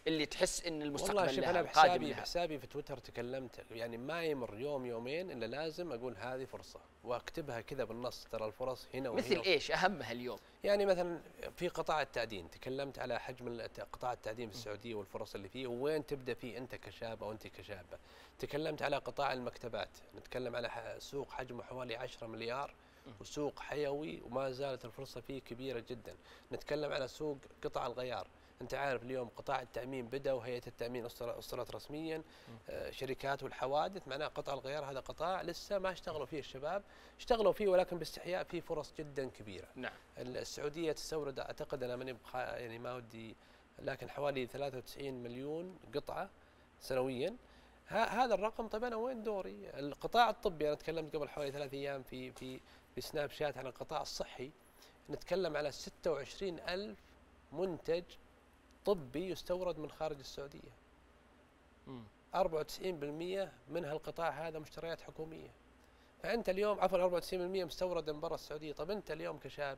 اللي تحس إن والله المستقبل شوف لها أنا بحسابي بحسابي في تويتر تكلمت يعني ما يمر يوم يومين إلا لازم أقول هذه فرصة وأكتبها كذا بالنص ترى الفرص هنا وهنا. مثل إيش؟ أهمها اليوم. يعني مثلا في قطاع التعدين تكلمت على حجم قطاع التعدين في السعودية والفرص اللي فيه ووين تبدأ فيه أنت كشاب أو انت كشابة. تكلمت على قطاع المكتبات نتكلم على سوق حجمه حوالي 10 مليار. وسوق حيوي وما زالت الفرصة فيه كبيرة جدا. نتكلم على سوق قطع الغيار. أنت عارف اليوم قطاع التأمين بدأ وهيئة التأمين اصدرت رسميا. آه، شركات والحوادث معناه قطع الغيار هذا قطاع لسه ما اشتغلوا فيه الشباب. اشتغلوا فيه ولكن باستحياء فيه فرص جدا كبيرة. نعم. السعودية تستورد أعتقد أنا ماني يعني ما ودي لكن حوالي 93 مليون قطعة سنويا. هذا الرقم طيب أنا وين دوري؟ القطاع الطبي أنا تكلمت قبل حوالي ثلاث أيام في في في سناب شات عن القطاع الصحي نتكلم على 26 ألف منتج طبي يستورد من خارج السعودية. مم. 94% من هالقطاع هذا مشتريات حكومية. فأنت اليوم عفوا 94% مستورد من برا السعودية. طب أنت اليوم كشاب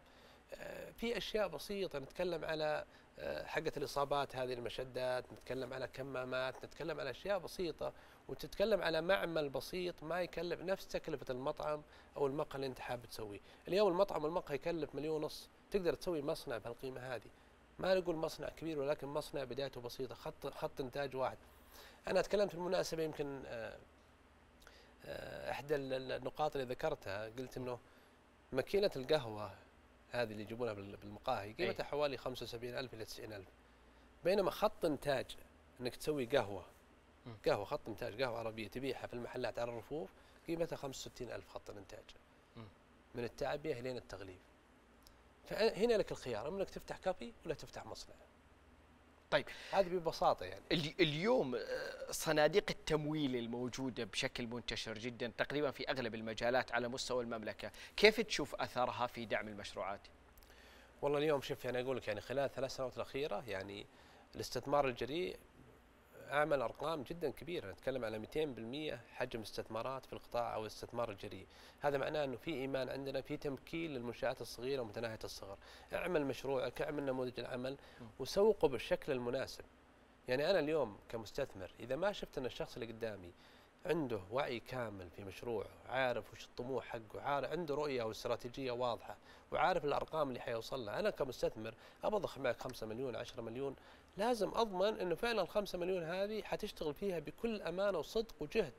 آه، في أشياء بسيطة نتكلم على آه، حقة الإصابات هذه المشدات نتكلم على كمامات نتكلم على أشياء بسيطة وتتكلم على معمل بسيط ما يكلف نفس تكلفة المطعم أو المقهى اللي أنت حاب تسويه. اليوم المطعم والمقهى يكلف مليون ونص. تقدر تسوي مصنع بهالقيمة هذه. ما نقول مصنع كبير ولكن مصنع بدايته بسيطة. خط خط إنتاج واحد. أنا تكلمت في المناسبة يمكن آه، آه، ال- النقاط اللي ذكرتها. قلت إنه ماكينة القهوة هذه اللي يجيبونها بال- بالمقاهي قيمتها حوالي 75000 إلى 90000 بينما خط إنتاج إنك تسوي قهوة مم. قهوة خط إنتاج قهوة عربية تبيعها في المحلات على الرفوف قيمتها 65000 خط الانتاج. من التعبئه لين التغليف. فهنا لك الخيار أما انك تفتح كافي ولا تفتح مصنع. طيب. هذه ببساطة يعني. الي- اليوم آه، صناديق التمويل الموجودة بشكل منتشر جدا تقريبا في أغلب المجالات على مستوى المملكة. كيف تشوف أثرها في دعم المشروعات؟ والله اليوم شوف يعني أقول لك يعني خلال الثلاث سنوات الأخيرة يعني الاستثمار الجريء عمل أرقام جدا كبيرة. نتكلم على 200% حجم استثمارات في القطاع أو الاستثمار الجريء. هذا معناه إنه في إيمان عندنا في تمكين للمنشآت الصغيرة ومتناهية الصغر. اعمل مشروعك اعمل نموذج العمل وسوقه بالشكل المناسب. يعني أنا اليوم كمستثمر إذا ما شفت إن الشخص اللي قدامي عنده وعي كامل في مشروعه عارف وش الطموح حقه عارف عنده رؤية واستراتيجيه واضحة وعارف الأرقام اللي حيوصل لها أنا كمستثمر ابى أضخ معك 5 مليون 10 مليون لازم أضمن إنه فعلا ال 5 مليون هذه حتشتغل فيها بكل أمانة وصدق وجهد.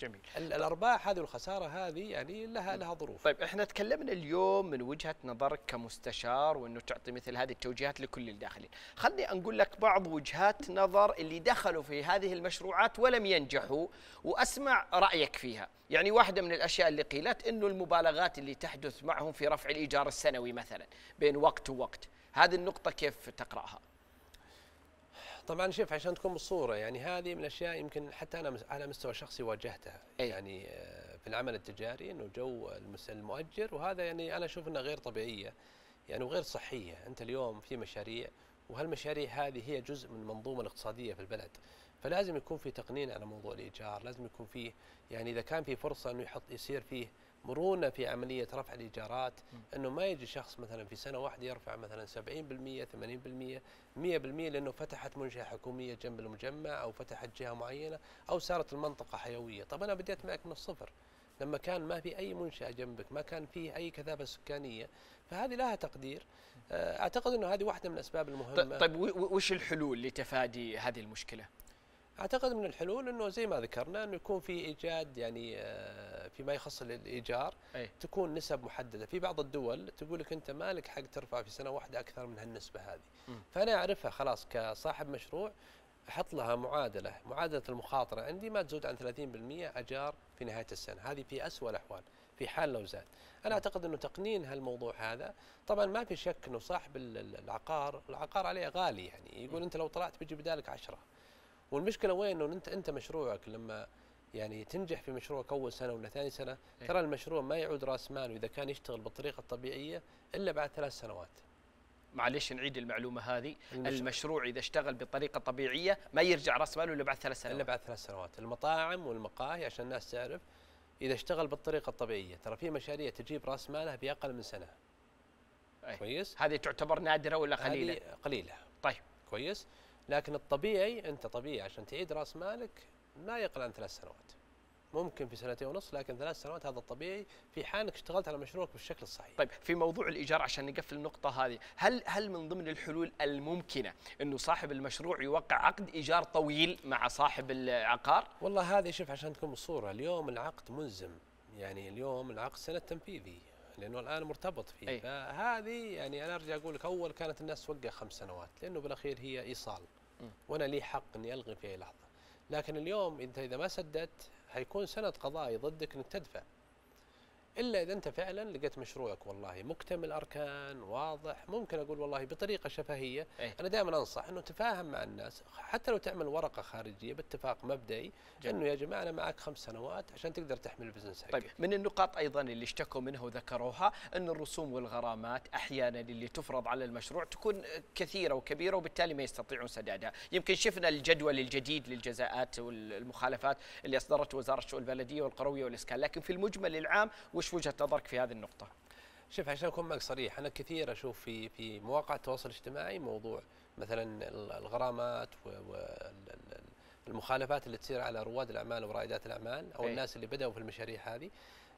جميل. ال- الأرباح هذه والخسارة هذه يعني لها لها ظروف. طيب إحنا تكلمنا اليوم من وجهة نظرك كمستشار وإنه تعطي مثل هذه التوجيهات لكل الداخلين. خلني أقول لك بعض وجهات نظر اللي دخلوا في هذه المشروعات ولم ينجحوا وأسمع رأيك فيها. يعني واحدة من الأشياء اللي قيلت إنه المبالغات اللي تحدث معهم في رفع الإيجار السنوي مثلا بين وقت ووقت. هذه النقطة كيف تقرأها؟ طبعا شوف عشان تكون بالصورة يعني هذه من الأشياء يمكن حتى أنا على مستوى شخصي واجهتها. أي. يعني آه، في العمل التجاري إنه جو المؤجر وهذا يعني أنا أشوف إنها غير طبيعية يعني وغير صحية. أنت اليوم في مشاريع وهالمشاريع هذه هي جزء من المنظومة الاقتصادية في البلد. فلازم يكون في تقنين على موضوع الإيجار لازم يكون فيه يعني إذا كان في فرصة إنه يحط يصير فيه مرونة في عملية رفع الإيجارات إنه ما يجي شخص مثلا في سنة واحدة يرفع مثلا 70% 80% 100% لأنه فتحت منشأة حكومية جنب المجمع أو فتحت جهة معينة أو صارت المنطقة حيوية، طب أنا بديت معك من الصفر. لما كان ما في أي منشأة جنبك، ما كان فيه أي كثافة سكانية، فهذه لها تقدير. آه، أعتقد إنه هذه واحدة من الأسباب المهمة. طيب و- وش الحلول لتفادي هذه المشكلة؟ أعتقد من الحلول إنه زي ما ذكرنا إنه يكون في إيجاد يعني آه، فيما يخص الإيجار أي. تكون نسب محددة، في بعض الدول تقول لك أنت مالك حق ترفع في سنة واحدة أكثر من هالنسبة هذه. مم. فأنا أعرفها خلاص كصاحب مشروع أحط لها معادلة، معادلة المخاطرة عندي ما تزود عن 30% أجار في نهاية السنة، هذه في اسوء الأحوال، في حال لو زاد. أنا أعتقد إنه تقنين هالموضوع هذا، طبعا ما في شك إنه صاحب ال- ال- العقار، العقار عليه غالي يعني، يقول أنت لو طلعت بيجي بدالك 10. والمشكلة وين؟ إنه انت أنت مشروعك لما يعني تنجح في مشروعك أول سنة ولا ثاني سنة إيه. ترى المشروع ما يعود رأس ماله إذا كان يشتغل بالطريقة الطبيعية إلا بعد ثلاث سنوات. معلش نعيد المعلومة هذه. المشروع- المشروع إذا اشتغل بطريقة طبيعية ما يرجع رأس ماله إلا بعد ثلاث إلا سنوات بعد ثلاث سنوات. المطاعم والمقاهي عشان الناس تعرف إذا اشتغل بالطريقة الطبيعية ترى في مشاريع تجيب رأس مالها بأقل من سنة. أي. كويس؟ هذه تعتبر نادرة ولا قليلة؟ هذه قليلة. طيب. كويس؟ لكن الطبيعي أنت طبيعي عشان تعيد رأس مالك لا يقل عن ثلاث سنوات. ممكن في سنتين ونص لكن ثلاث سنوات هذا الطبيعي في حال إنك اشتغلت على مشروعك بالشكل الصحيح. طيب في موضوع الإيجار عشان نقفل النقطة هذه هل هل من ضمن الحلول الممكنة أنه صاحب المشروع يوقع عقد إيجار طويل مع صاحب العقار؟ والله هذه شوف عشان تكون بالصورة اليوم العقد ملزم. يعني اليوم العقد سنة تنفيذي. لأنه الآن مرتبط فيه أي. فهذه يعني أنا أرجع أقول لك أول كانت الناس توقع خمس سنوات لأنه بالأخير هي إيصال م. وأنا لي حق إني ألغي في أي لحظة لكن اليوم أنت إذا ما سددت حيكون سند قضائي ضدك إنك تدفع إلا إذا أنت فعلا لقيت مشروعك والله مكتمل أركان واضح. ممكن أقول والله بطريقة شفهية. أي. أنا دائما أنصح إنه تفاهم مع الناس. حتى لو تعمل ورقة خارجية باتفاق مبدئي جميل. إنه يا جماعة أنا معك خمس سنوات عشان تقدر تحمل البزنس حقك. طيب من النقاط أيضا اللي اشتكوا منها وذكروها إن الرسوم والغرامات أحيانا اللي تفرض على المشروع تكون كثيرة وكبيرة وبالتالي ما يستطيعون سدادها، يمكن شفنا الجدول الجديد للجزاءات والمخالفات اللي أصدرته وزارة الشؤون البلدية والقروية والإسكان، لكن في المجمل العام وش وجهة نظرك في هذه النقطة؟ شوف عشان أكون معك صريح أنا كثير أشوف في في مواقع التواصل الاجتماعي موضوع مثلا ال- الغرامات والمخالفات اللي تصير على رواد الأعمال ورائدات الأعمال أو أي. الناس اللي بدأوا في المشاريع هذه.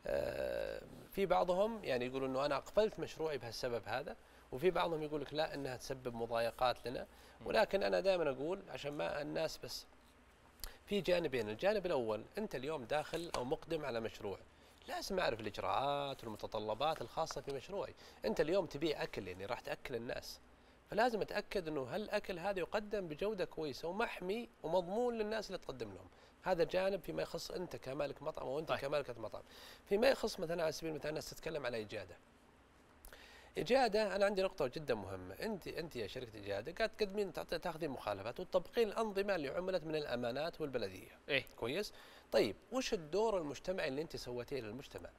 آه، في بعضهم يعني يقولوا إنه أنا اقفلت مشروعي بهالسبب هذا وفي بعضهم يقول لك لا إنها تسبب مضايقات لنا. ولكن أنا دائما أقول عشان ما الناس بس في جانبين. الجانب الأول أنت اليوم داخل أو مقدم على مشروع. لازم أعرف الإجراءات والمتطلبات الخاصة في مشروعي. أنت اليوم تبيع أكل يعني راح تأكل الناس. فلازم أتأكد إنه هالاكل هذا يقدم بجودة كويسة ومحمي ومضمون للناس اللي تقدم لهم. هذا جانب فيما يخص أنت كمالك مطعم أو أنت طيب. كمالكة مطعم. فيما يخص مثلا على سبيل المثال الناس تتكلم على إجادة. إجادة أنا عندي نقطة جدا مهمة. أنت أنت يا شركة إجادة قاعد تقدمين تأخذين مخالفات وتطبقين الأنظمة اللي عملت من الأمانات والبلدية. إيه. كويس؟ طيب وش الدور المجتمعي اللي انت سويتيه للمجتمع؟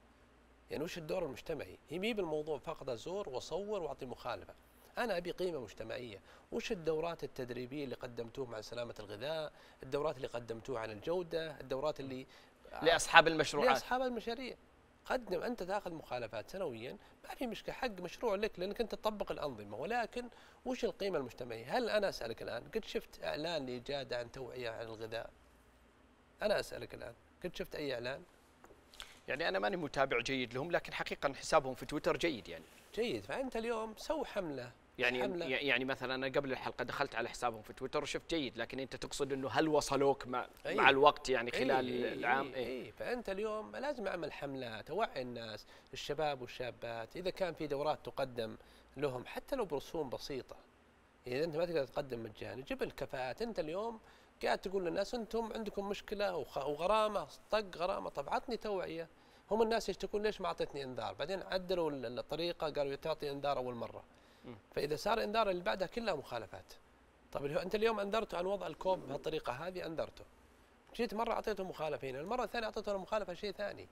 يعني وش الدور المجتمعي؟ هي مي بالموضوع فقط ازور واصور واعطي مخالفة. أنا أبي قيمة مجتمعية. وش الدورات التدريبية اللي قدمتوها عن سلامة الغذاء؟ الدورات اللي قدمتوها عن الجودة؟ الدورات اللي لأصحاب المشروعات. لأصحاب المشاريع. قدم أنت تأخذ مخالفات سنويا. ما في مشكلة حق مشروع لك لأنك أنت تطبق الأنظمة. ولكن وش القيمة المجتمعية؟ هل أنا أسألك الآن قد شفت إعلان لاجاده عن توعية عن الغذاء؟ أنا أسألك الآن قد شفت أي إعلان؟ يعني أنا ماني متابع جيد لهم لكن حقيقة حسابهم في تويتر جيد يعني جيد فأنت اليوم سو حملة يعني حملة. يعني مثلا أنا قبل الحلقة دخلت على حسابهم في تويتر وشفت جيد لكن أنت تقصد إنه هل وصلوك مع أي. مع الوقت يعني خلال إيه العام إيه إيه فأنت اليوم لازم أعمل حمله توعي الناس الشباب والشابات إذا كان في دورات تقدم لهم حتى لو برسوم بسيطة إذا أنت ما تقدر تقدم مجاني جيب الكفاءات أنت اليوم قاعد تقول للناس أنتم عندكم مشكلة وخ- وغرامة طق غرامة. طب عطني توعية. هم الناس يشتكون ليش ما اعطيتني إنذار؟ بعدين عدلوا ال- الطريقة قالوا تعطي إنذار أول مرة. فإذا صار إنذار اللي بعدها كلها مخالفات. طب أنت اليوم أنذرته عن وضع الكوب بهالطريقة هذه أنذرته. جيت مرة أعطيته مخالفين المرة الثانية أعطيته مخالفه شيء ثاني.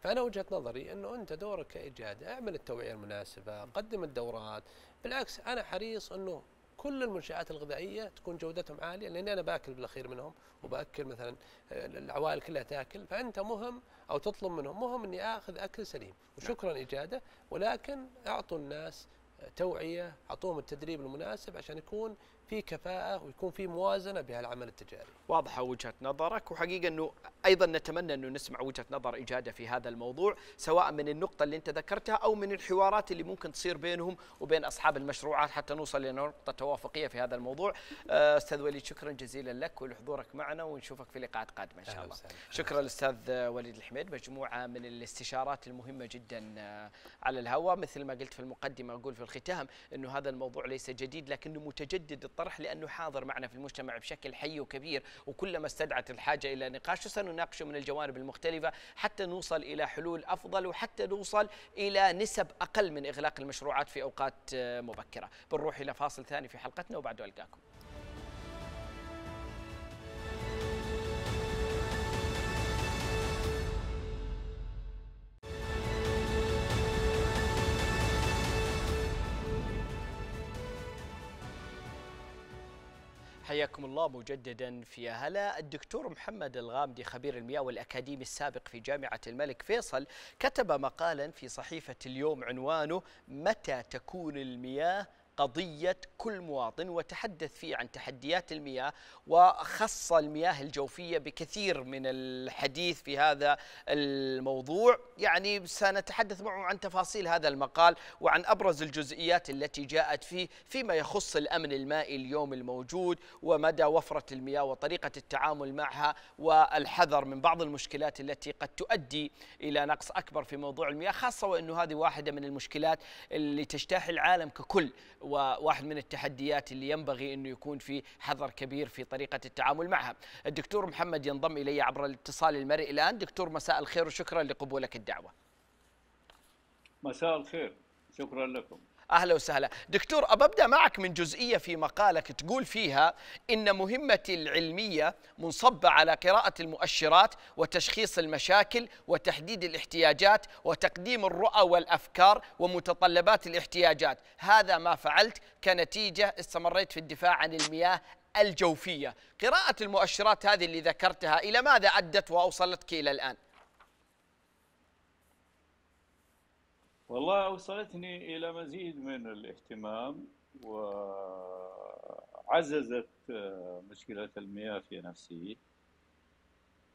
فأنا وجهة نظري إنه أنت دورك كاجاده اعمل التوعية المناسبة قدم الدورات. بالعكس أنا حريص إنه كل المنشآت الغذائية تكون جودتهم عالية لأني أنا باكل بالأخير منهم وبأكل مثلا آه، العوائل كلها تأكل فأنت مهم أو تطلب منهم مهم إني آخذ أكل سليم. وشكرا إجادة. ولكن أعطوا الناس توعية أعطوهم التدريب المناسب عشان يكون في كفاءة ويكون في موازنة بهالعمل التجاري. واضحة وجهة نظرك وحقيقة أنه أيضا نتمنى أنه نسمع وجهة نظر إجادة في هذا الموضوع سواء من النقطة اللي أنت ذكرتها أو من الحوارات اللي ممكن تصير بينهم وبين أصحاب المشروعات حتى نوصل لنقطة توافقية في هذا الموضوع. آه، أستاذ وليد شكرا جزيلا لك ولحضورك معنا ونشوفك في لقاءات قادمة إن شاء الله. وسهلا. شكرا الأستاذ وليد الحميد مجموعة من الاستشارات المهمة جدا آه، على الهواء. مثل ما قلت في المقدمة أقول في الختام أنه هذا الموضوع ليس جديد لكنه متجدد الطرح لأنه حاضر معنا في المجتمع بشكل حي وكبير وكلما استدعت الحاجة إلى نقاشه سنناقشه من الجوانب المختلفة حتى نوصل إلى حلول أفضل وحتى نوصل إلى نسب أقل من إغلاق المشروعات في أوقات آه، مبكرة. بنروح إلى فاصل ثاني في حلقتنا وبعده ألقاكم. حياكم الله مجددا في هلا. الدكتور محمد الغامدي خبير المياه والأكاديمي السابق في جامعة الملك فيصل كتب مقالا في صحيفة اليوم عنوانه متى تكون المياه قضية كل مواطن وتحدث فيه عن تحديات المياه وخص المياه الجوفية بكثير من الحديث في هذا الموضوع. يعني سنتحدث معه عن تفاصيل هذا المقال وعن أبرز الجزئيات التي جاءت فيه فيما يخص الأمن المائي اليوم الموجود ومدى وفرة المياه وطريقة التعامل معها والحذر من بعض المشكلات التي قد تؤدي إلى نقص أكبر في موضوع المياه خاصة وأنه هذه واحدة من المشكلات اللي تجتاح العالم ككل وواحد من التحديات اللي ينبغي أنه يكون في حذر كبير في طريقة التعامل معها. الدكتور محمد ينضم إلي عبر الاتصال المرئي الآن. دكتور مساء الخير وشكرا لقبولك الدعوة. مساء الخير. شكرا لكم. أهلا وسهلا. دكتور أبدأ معك من جزئية في مقالك تقول فيها إن مهمتي العلمية منصبة على قراءة المؤشرات وتشخيص المشاكل وتحديد الاحتياجات وتقديم الرؤى والأفكار ومتطلبات الاحتياجات. هذا ما فعلت كنتيجة استمريت في الدفاع عن المياه الجوفية. قراءة المؤشرات هذه اللي ذكرتها إلى ماذا أدت واوصلتك إلى الآن؟ والله أوصلتني إلى مزيد من الاهتمام وعززت آه، مشكلة المياه في نفسي.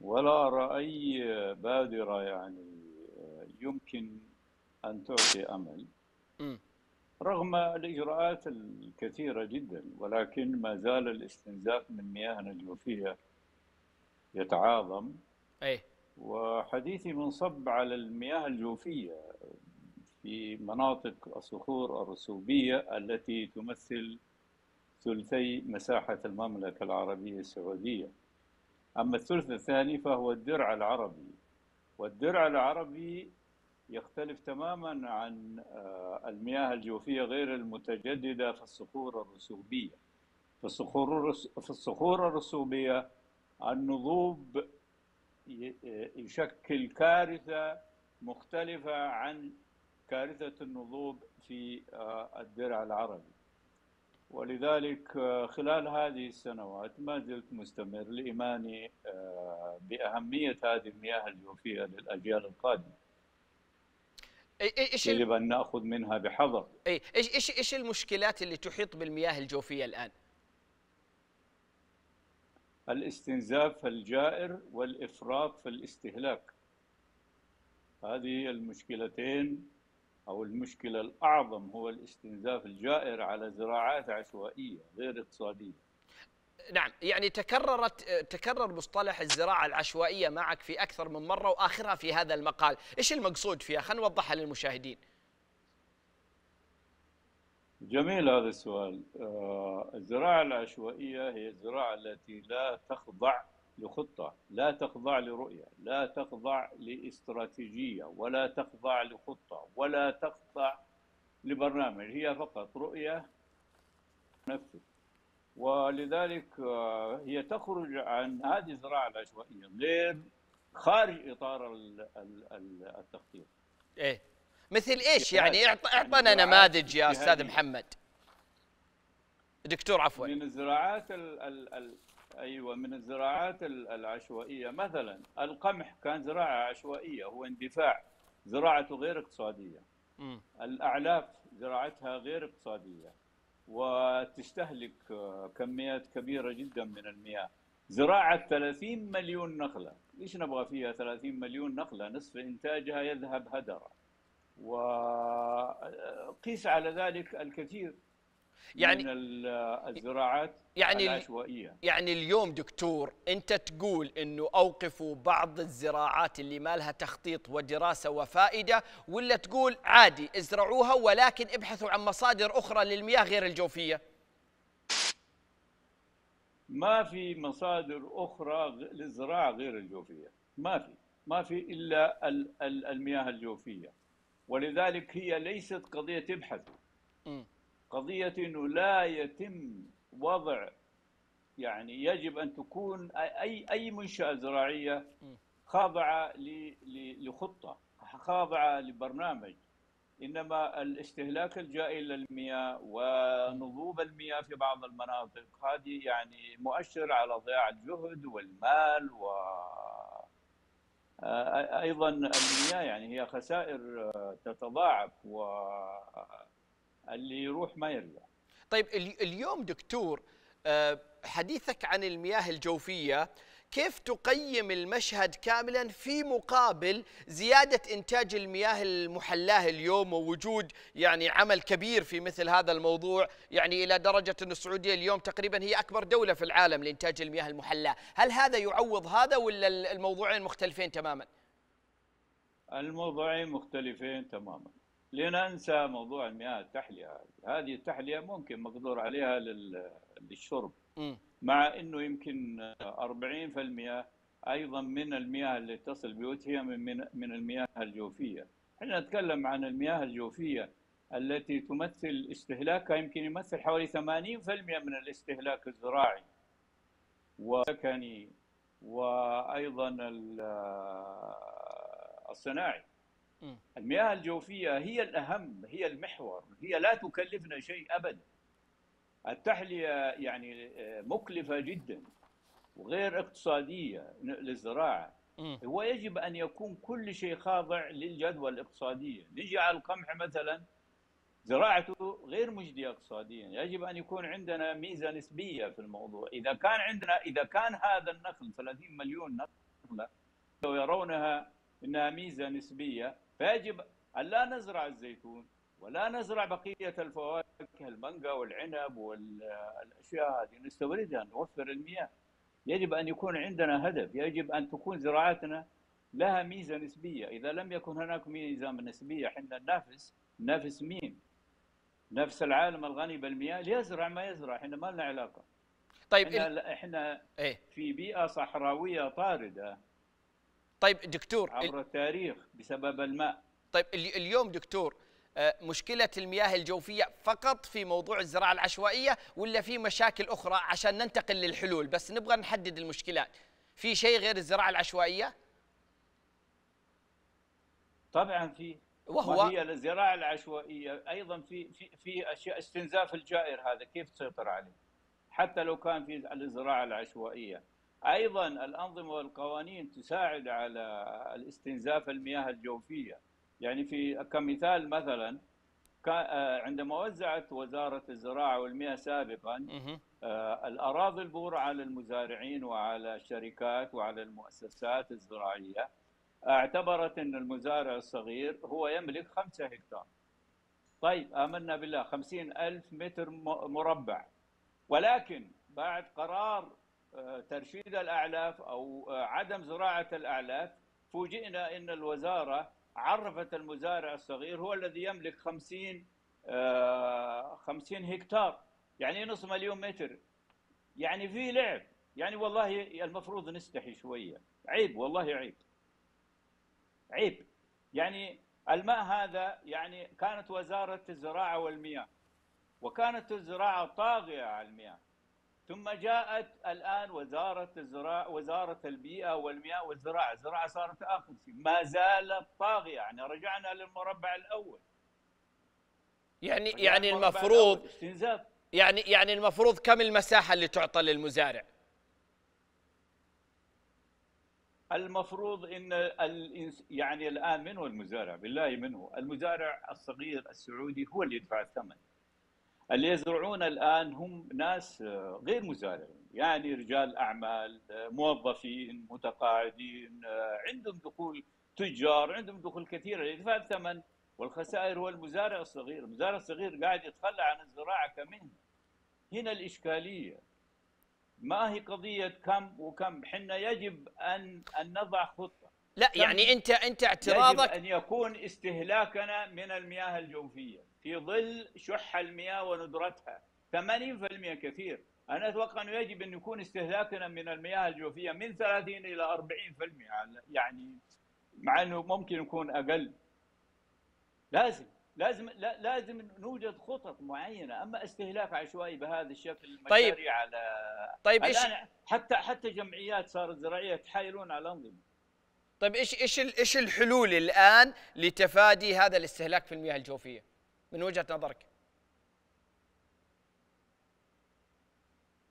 ولا أرى أي بادرة يعني آه، يمكن أن تعطي أمل. رغم الإجراءات الكثيرة جدا ولكن ما زال الاستنزاف من مياهنا الجوفية يتعاظم. إيه وحديثي منصب على المياه الجوفية. في مناطق الصخور الرسوبية التي تمثل ثلثي مساحة المملكة العربية السعودية. أما الثلث الثاني فهو الدرع العربي. والدرع العربي يختلف تماما عن آه، المياه الجوفية غير المتجددة في الصخور الرسوبية. في الصخور في الصخور الرسوبية النضوب يشكل كارثة مختلفة عن كارثة النضوب في آه، الدرع العربي. ولذلك آه، خلال هذه السنوات ما زلت مستمر لإيماني بأهمية هذه المياه الجوفية للأجيال القادمة. إيش يجب أن نأخذ منها بحذر. إي إيش إيش إيش المشكلات اللي تحيط بالمياه الجوفية الآن؟ الاستنزاف الجائر والإفراط في الاستهلاك. هذه المشكلتين أو المشكلة الأعظم هو الاستنزاف الجائر على زراعات عشوائية غير اقتصادية. نعم يعني تكررت تكرر مصطلح الزراعة العشوائية معك في أكثر من مرة وآخرها في هذا المقال. إيش المقصود فيها؟ خلينا نوضحها للمشاهدين. جميل هذا السؤال. آه، الزراعة العشوائية هي الزراعة التي لا تخضع لخطة. لا تخضع لرؤية لا تخضع لاستراتيجية ولا تخضع لخطة ولا تخضع لبرنامج. هي فقط رؤية نفذ ولذلك آه، هي تخرج عن هذه الزراعة العشوائية غير خارج إطار التخطيط. إيه. مثل إيش يعني؟ أعطنا نماذج يا أستاذ محمد. دكتور عفوا. من الزراعات ال ال ال أيوه من الزراعات العشوائية مثلا القمح كان زراعة عشوائية هو اندفاع زراعته غير اقتصادية. م. الأعلاف زراعتها غير اقتصادية. وتستهلك كميات كبيرة جدا من المياه زراعة 30 مليون نخلة ليش نبغى فيها 30 مليون نخلة نصف إنتاجها يذهب هدرا وقيس على ذلك الكثير يعني من الزراعات يعني العشوائية. يعني اليوم دكتور انت تقول انه اوقفوا بعض الزراعات اللي ما لها تخطيط ودراسة وفائدة ولا تقول عادي ازرعوها ولكن ابحثوا عن مصادر أخرى للمياه غير الجوفية؟ ما في مصادر أخرى للزراعة غير الجوفية. ما في. ما في إلا المياه الجوفية. ولذلك هي ليست قضية تبحثوا قضية أنه لا يتم وضع يعني يجب أن تكون أي أي منشأة زراعية خاضعة لخطة خاضعة لبرنامج. إنما الاستهلاك الجائل للمياه ونضوب المياه في بعض المناطق هذه يعني مؤشر على ضياع الجهد والمال و أيضا المياه يعني هي خسائر تتضاعف و اللي يروح ما يرجع. طيب اليوم دكتور آه، حديثك عن المياه الجوفية كيف تقيم المشهد كاملا في مقابل زيادة إنتاج المياه المحلاة اليوم ووجود يعني عمل كبير في مثل هذا الموضوع؟ يعني إلى درجة أن السعودية اليوم تقريبا هي أكبر دولة في العالم لإنتاج المياه المحلاة. هل هذا يعوض هذا ولا الموضوعين مختلفين تماما؟ الموضوعين مختلفين تماما. لننسى موضوع المياه التحلية هذه التحلية ممكن مقدور عليها للشرب مع إنه يمكن 40% أيضا من المياه اللي تصل بيوت هي من من المياه الجوفية. إحنا نتكلم عن المياه الجوفية التي تمثل استهلاكها يمكن يمثل حوالي 80% من الاستهلاك الزراعي والسكني وأيضا الصناعي. المياه الجوفية هي الأهم هي المحور هي لا تكلفنا شيء أبدا. التحلية يعني آه، مكلفة جدا وغير اقتصادية للزراعة. هو يجب أن يكون كل شيء خاضع للجدوى الاقتصادية نجي على القمح مثلا زراعته غير مجدية اقتصاديا. يجب أن يكون عندنا ميزة نسبية في الموضوع. إذا كان عندنا إذا كان هذا النخل 30 مليون نخلة يرونها إنها ميزة نسبية فيجب أن لا نزرع الزيتون ولا نزرع بقية الفواكه المانجا والعنب والأشياء هذه. نستوردها نوفر المياه. يجب أن يكون عندنا هدف. يجب أن تكون زراعتنا لها ميزة نسبية. إذا لم يكن هناك ميزة نسبية حنا ننافس ننافس مين نفس العالم الغني بالمياه. ليزرع ما يزرع. إحنا ما لنا علاقة. طيب إحنا, إحنا إيه؟ في بيئة صحراوية طاردة. طيب دكتور عبر التاريخ بسبب الماء. طيب اليوم دكتور آه، مشكلة المياه الجوفية فقط في موضوع الزراعة العشوائية ولا في مشاكل أخرى عشان ننتقل للحلول؟ بس نبغى نحدد المشكلات. في شيء غير الزراعة العشوائية؟ طبعا في. وهو هي الزراعة العشوائية؟ أيضا في في في أشياء استنزاف الجائر هذا كيف تسيطر عليه؟ حتى لو كان في الزراعة العشوائية. أيضا الأنظمة والقوانين تساعد على الاستنزاف المياه الجوفية. يعني في كمثال مثلا آه، عندما وزعت وزارة الزراعة والمياه سابقا آه، الأراضي البورة على المزارعين وعلى الشركات وعلى المؤسسات الزراعية. اعتبرت أن المزارع الصغير هو يملك خمسة هكتار. طيب آمنا بالله خمسين ألف متر مربع. ولكن بعد قرار ترشيد الأعلاف أو عدم زراعة الأعلاف. فوجئنا أن الوزارة عرفت المزارع الصغير هو الذي يملك 50 50 آه، هكتار يعني نصف مليون متر. يعني في لعب. يعني والله المفروض نستحي شوية. عيب والله عيب. عيب. يعني الماء هذا يعني كانت وزارة الزراعة والمياه وكانت الزراعة طاغية على المياه. ثم جاءت الآن وزارة الزراعة وزارة البيئة والمياه والزراعة، الزراعة صارت آخر شيء، ما زالت طاغيه يعني رجعنا للمربع الأول. يعني يعني المفروض استنزاف يعني يعني المفروض كم المساحة اللي تعطى للمزارع؟ المفروض إن يعني الآن من هو المزارع؟ بالله منه، المزارع الصغير السعودي هو اللي يدفع الثمن. اللي يزرعون الآن هم ناس آه، غير مزارعين. يعني رجال أعمال آه، موظفين متقاعدين آه، عندهم دخول تجار عندهم دخول كثيره يدفع الثمن. والخسائر هو المزارع الصغير. المزارع الصغير قاعد يتخلى عن الزراعة كمهنة. هنا الإشكالية. ما هي قضية كم وكم؟ حنا يجب أن أن نضع خطة. لا يعني أنت أنت اعتراضك يجب أن يكون استهلاكنا من المياه الجوفية. في ظل شح المياه وندرتها. 80% كثير. أنا أتوقع أنه يجب أن يكون استهلاكنا من المياه الجوفية من 30 إلى 40% يعني مع أنه ممكن يكون أقل. لازم لازم لازم نوجد خطط معينة. أما استهلاك عشوائي بهذا الشكل طيب. على طيب إيش؟ حتى حتى جمعيات صارت زراعية يتحايلون على الأنظمة. طيب إيش إيش إيش الحلول الآن لتفادي هذا الاستهلاك في المياه الجوفية؟ من وجهة نظرك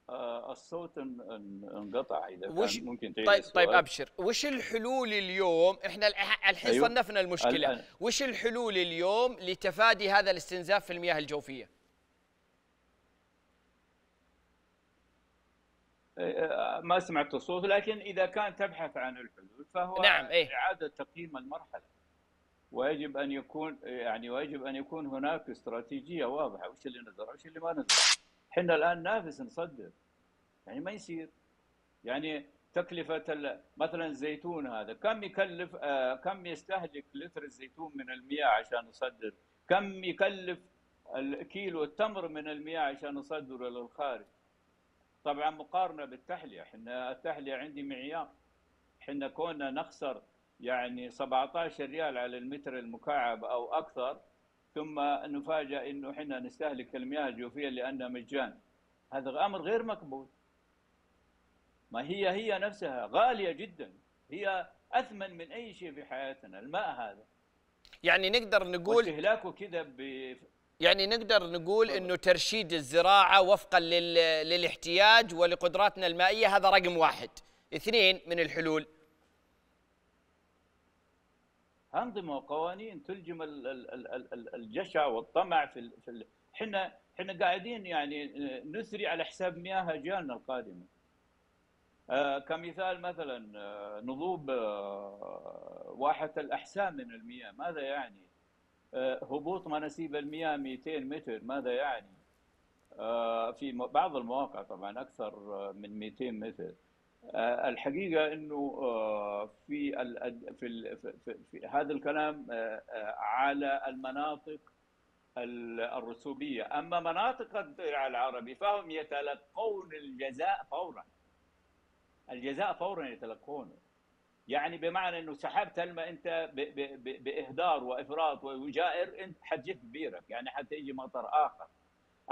آه، الصوت انقطع إذا وش كان ممكن طيب السؤال. طيب أبشر وش الحلول اليوم إحنا الحين أيوه. صنفنا المشكلة الآن. وش الحلول اليوم لتفادي هذا الاستنزاف في المياه الجوفية آه، ما سمعت الصوت لكن إذا كان تبحث عن الحلول فهو نعم إيه؟ إعادة تقييم المرحلة ويجب أن يكون يعني ويجب أن يكون هناك استراتيجية واضحة. وش اللي نزرع وش اللي ما نزرع إحنا الآن نافس نصدر. يعني ما يصير. يعني تكلفة مثلا الزيتون هذا كم يكلف آه كم يستهلك لتر الزيتون من المياه عشان نصدر؟ كم يكلف الكيلو التمر من المياه عشان نصدره للخارج؟ طبعا مقارنة بالتحلية. إحنا التحلية عندي معيار. إحنا كنا نخسر يعني 17 ريال على المتر المكعب أو أكثر ثم نفاجأ إنه إحنا نستهلك المياه الجوفيه لانها مجان. هذا أمر غير مقبول. ما هي هي نفسها غالية جدا. هي أثمن من أي شيء في حياتنا الماء هذا. يعني نقدر نقول استهلاكه كذا ب يعني نقدر نقول إنه ترشيد الزراعة وفقا لل... للاحتياج ولقدراتنا المائية هذا رقم واحد. اثنين من الحلول. انظمه وقوانين تلجم الجشع والطمع في في إحنا إحنا قاعدين يعني نسري على حساب مياه اجيالنا القادمه. آه كمثال مثلا آه نضوب آه واحة الاحساء من المياه ماذا يعني؟ آه هبوط مناسيب المياه 200 متر ماذا يعني؟ آه، في بعض المواقع طبعا أكثر من 200 متر آه، الحقيقة إنه آه، في في في هذا الكلام آه، على المناطق الرسوبيه، أما مناطق الدرع العربي فهم يتلقون الجزاء فورا. الجزاء فورا يتلقونه. يعني بمعنى إنه سحبت الماء أنت بإهدار وإفراط وجائر أنت حتجف بيرك يعني حتى يجي مطر آخر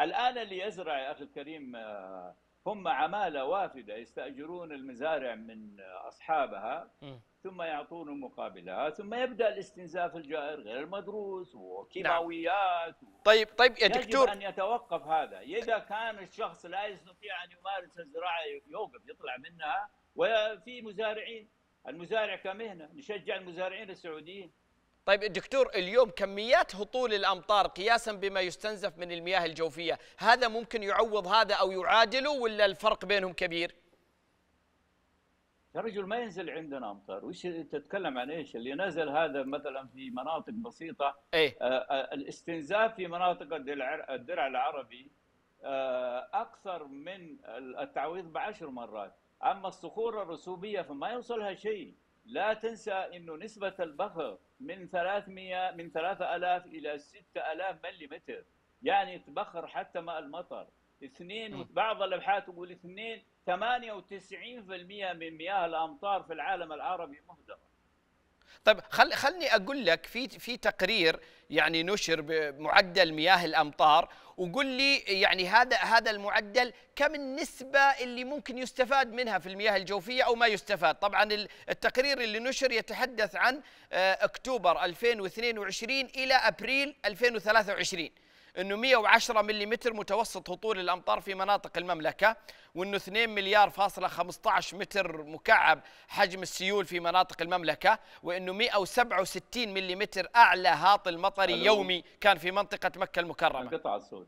الآن اللي يزرع يا أخي الكريم آه، هم عمالة وافدة يستأجرون المزارع من أصحابها ثم يعطون مقابلها ثم يبدأ الاستنزاف الجائر غير المدروس وكيماويات. نعم. طيب طيب يا دكتور. يجب أن يتوقف هذا. إذا كان الشخص لا يستطيع أن يمارس الزراعة يوقف يطلع منها وفي مزارعين. المزارع كمهنة نشجع المزارعين السعوديين. طيب دكتور اليوم كميات هطول الأمطار قياسا بما يستنزف من المياه الجوفية هذا ممكن يعوض هذا أو يعادله ولا الفرق بينهم كبير؟ يا رجل ما ينزل عندنا أمطار. وش تتكلم عن إيش؟ اللي نزل هذا مثلا في مناطق بسيطة إيه؟ آه, آه، الاستنزاف في مناطق الدرع, الدرع العربي آه أكثر من التعويض بعشر مرات. أما الصخور الرسوبية فما يوصلها شيء. لا تنسى إنه نسبة البخر من 300 من 3000 إلى 6000 ملم يعني تبخر حتى ماء المطر. اثنين بعض الأبحاث تقول اثنين 98% من مياه الأمطار في العالم العربي مهدرة. طيب خل خلني أقول لك في في تقرير يعني نشر بمعدل مياه الأمطار وقل لي يعني هذا هذا المعدل كم النسبة اللي ممكن يستفاد منها في المياه الجوفية أو ما يستفاد؟ طبعا التقرير اللي نشر يتحدث عن آه، أكتوبر 2022 إلى أبريل 2023 إنه 110 ملم متوسط هطول الأمطار في مناطق المملكة وإنه 2 مليار فاصلة 15 متر مكعب حجم السيول في مناطق المملكة وإنه 167 ملم أعلى هاطل مطري يومي كان في منطقة مكة المكرمة. قطع الصوت.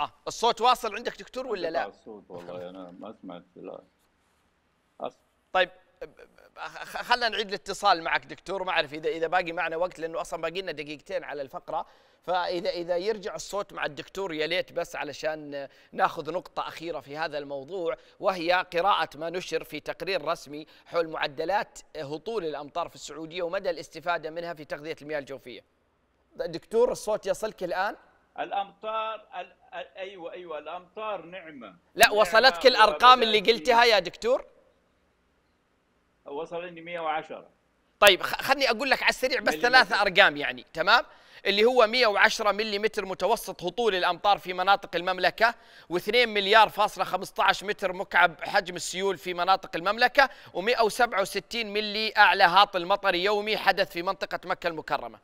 آه الصوت واصل عندك دكتور ولا لا؟ الصوت والله أنا ما سمعت لا. طيب خلينا نعيد الاتصال معك دكتور ما أعرف اذا إذا باقي معنا وقت لأنه أصلا باقي لنا دقيقتين على الفقرة. فاذا إذا يرجع الصوت مع الدكتور يا ليت بس علشان ناخذ نقطة أخيرة في هذا الموضوع وهي قراءة ما نشر في تقرير رسمي حول معدلات هطول الأمطار في السعودية ومدى الاستفادة منها في تغذية المياه الجوفية. دكتور الصوت يصلك الآن؟ الأمطار أيوه أيوه الأمطار نعمة لا وصلتك الأرقام اللي قلتها يا دكتور؟ وصلني 110 طيب خلني أقول لك على السريع بس ثلاثة أرقام يعني تمام اللي هو 110 ملم متوسط هطول الأمطار في مناطق المملكة و2 مليار فاصلة 15 متر مكعب حجم السيول في مناطق المملكة و167 ملي أعلى هاطل مطري يومي حدث في منطقة مكة المكرمة.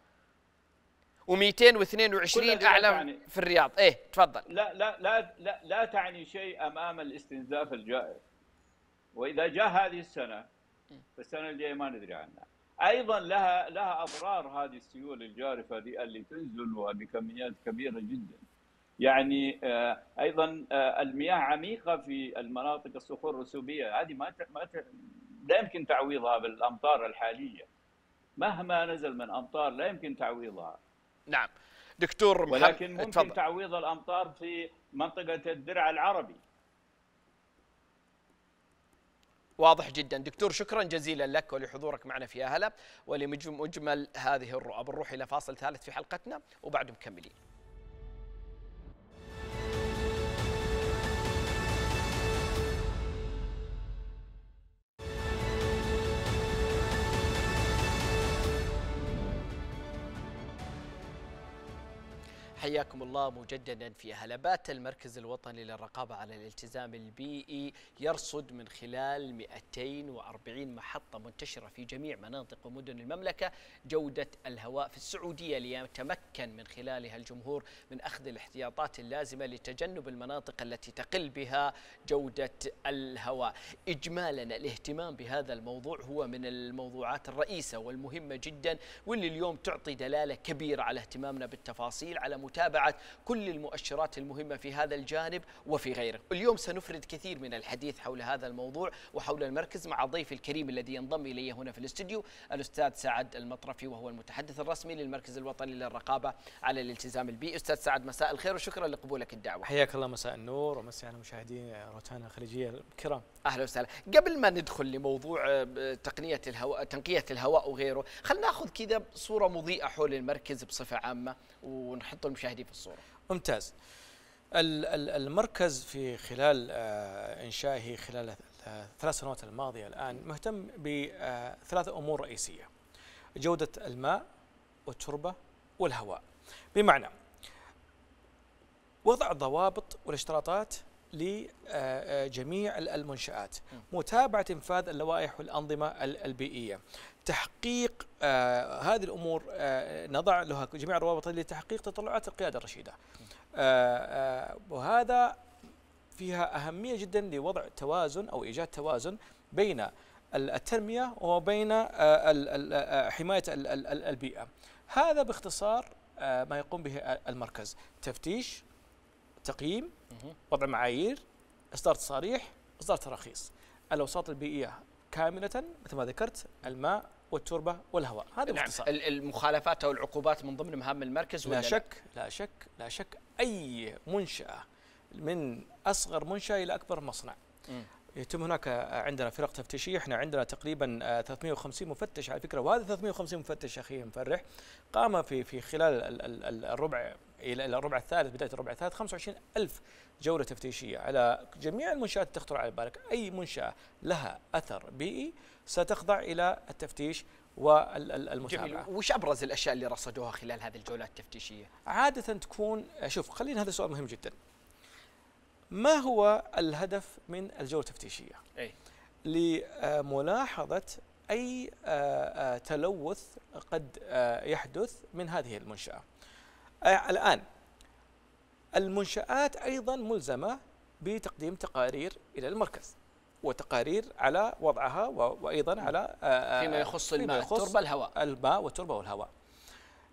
و222 أعلى في الرياض. إيه تفضل. لا لا لا لا, لا تعني شيء أمام الاستنزاف الجائر. وإذا جاء هذه السنة السنة الجاية ما ندري عنها. أيضا لها لها أضرار هذه السيول الجارفة دي اللي تنزل وبكميات كبيرة جدا. يعني آه، أيضا آه، المياه عميقة في المناطق الصخور الرسوبية. هذه ما ما لا يمكن تعويضها بالأمطار الحالية. مهما نزل من أمطار لا يمكن تعويضها. نعم. دكتور ولكن ممكن تفضل. تعويض الأمطار في منطقة الدرع العربي. واضح جدا. دكتور شكرا جزيلا لك ولحضورك معنا في أهلا ولمجمل هذه الرؤى. بنروح إلى فاصل ثالث في حلقتنا وبعد مكملين. حياكم الله مجددا في هلبات المركز الوطني للرقابة على الالتزام البيئي يرصد من خلال 240 محطة منتشرة في جميع مناطق ومدن المملكة جودة الهواء في السعودية ليتمكن من خلالها الجمهور من أخذ الاحتياطات اللازمة لتجنب المناطق التي تقل بها جودة الهواء. إجمالا الاهتمام بهذا الموضوع هو من الموضوعات الرئيسة والمهمة جدا واللي اليوم تعطي دلالة كبيرة على اهتمامنا بالتفاصيل على متابعة كل المؤشرات المهمة في هذا الجانب وفي غيره. اليوم سنفرد كثير من الحديث حول هذا الموضوع وحول المركز مع ضيفي الكريم الذي ينضم إلي هنا في الاستديو الأستاذ سعد المطرفي وهو المتحدث الرسمي للمركز الوطني للرقابة على الالتزام البيئي أستاذ سعد مساء الخير وشكرا لقبولك الدعوة. حياك الله مساء النور ومسي على مشاهدي روتانا الخليجية الكرام. أهلا وسهلا. قبل ما ندخل لموضوع آه، تقنية الهواء تنقية الهواء وغيره خلينا نأخذ كذا صورة مضيئة حول المركز بصفة عامة ونحط المشاهدين في الصورة. ممتاز. المركز في خلال آه، إنشائه خلال الثلاث سنوات الماضية الآن مهتم بثلاث أمور رئيسية جودة الماء والتربة والهواء. بمعنى وضع الضوابط والاشتراطات لجميع المنشآت متابعة إنفاذ اللوائح والأنظمة البيئية تحقيق آه هذه الأمور آه نضع لها جميع الروابط لتحقيق تطلعات القيادة الرشيدة. آه وهذا فيها أهمية جدا لوضع توازن أو إيجاد توازن بين التنمية وبين حماية البيئة. هذا باختصار ما يقوم به المركز، تفتيش، تقييم، وضع معايير، إصدار تصاريح، إصدار تراخيص. الأوساط البيئية كاملة مثل ما ذكرت الماء والتربة والهواء. هذا نعم المخالفات أو العقوبات من ضمن مهام المركز لا شك لا شك لا شك أي منشأة من أصغر منشأة إلى أكبر مصنع. م. يتم هناك عندنا فرق تفتيشيه إحنا عندنا تقريبا 350 مفتش على فكرة. وهذا 350 مفتش أخي مفرح. قام في في خلال الربع إلى الربع الثالث بداية الربع الثالث 25 ألف جولة تفتيشية على جميع المنشآت تخطر على بالك أي منشأة لها أثر بيئي ستخضع إلى التفتيش والمتابعه. جميل، وش أبرز الأشياء اللي رصدوها خلال هذه الجولات التفتيشية؟ عادة تكون شوف خلينا هذا سؤال مهم جدا. ما هو الهدف من الجولة التفتيشية؟ إي لملاحظة أي تلوث قد يحدث من هذه المنشأة. الآن. المنشآت أيضا ملزمة بتقديم تقارير إلى المركز. وتقارير على وضعها وأيضا على فيما يخص الماء التربة الهواء. الماء والتربة والهواء.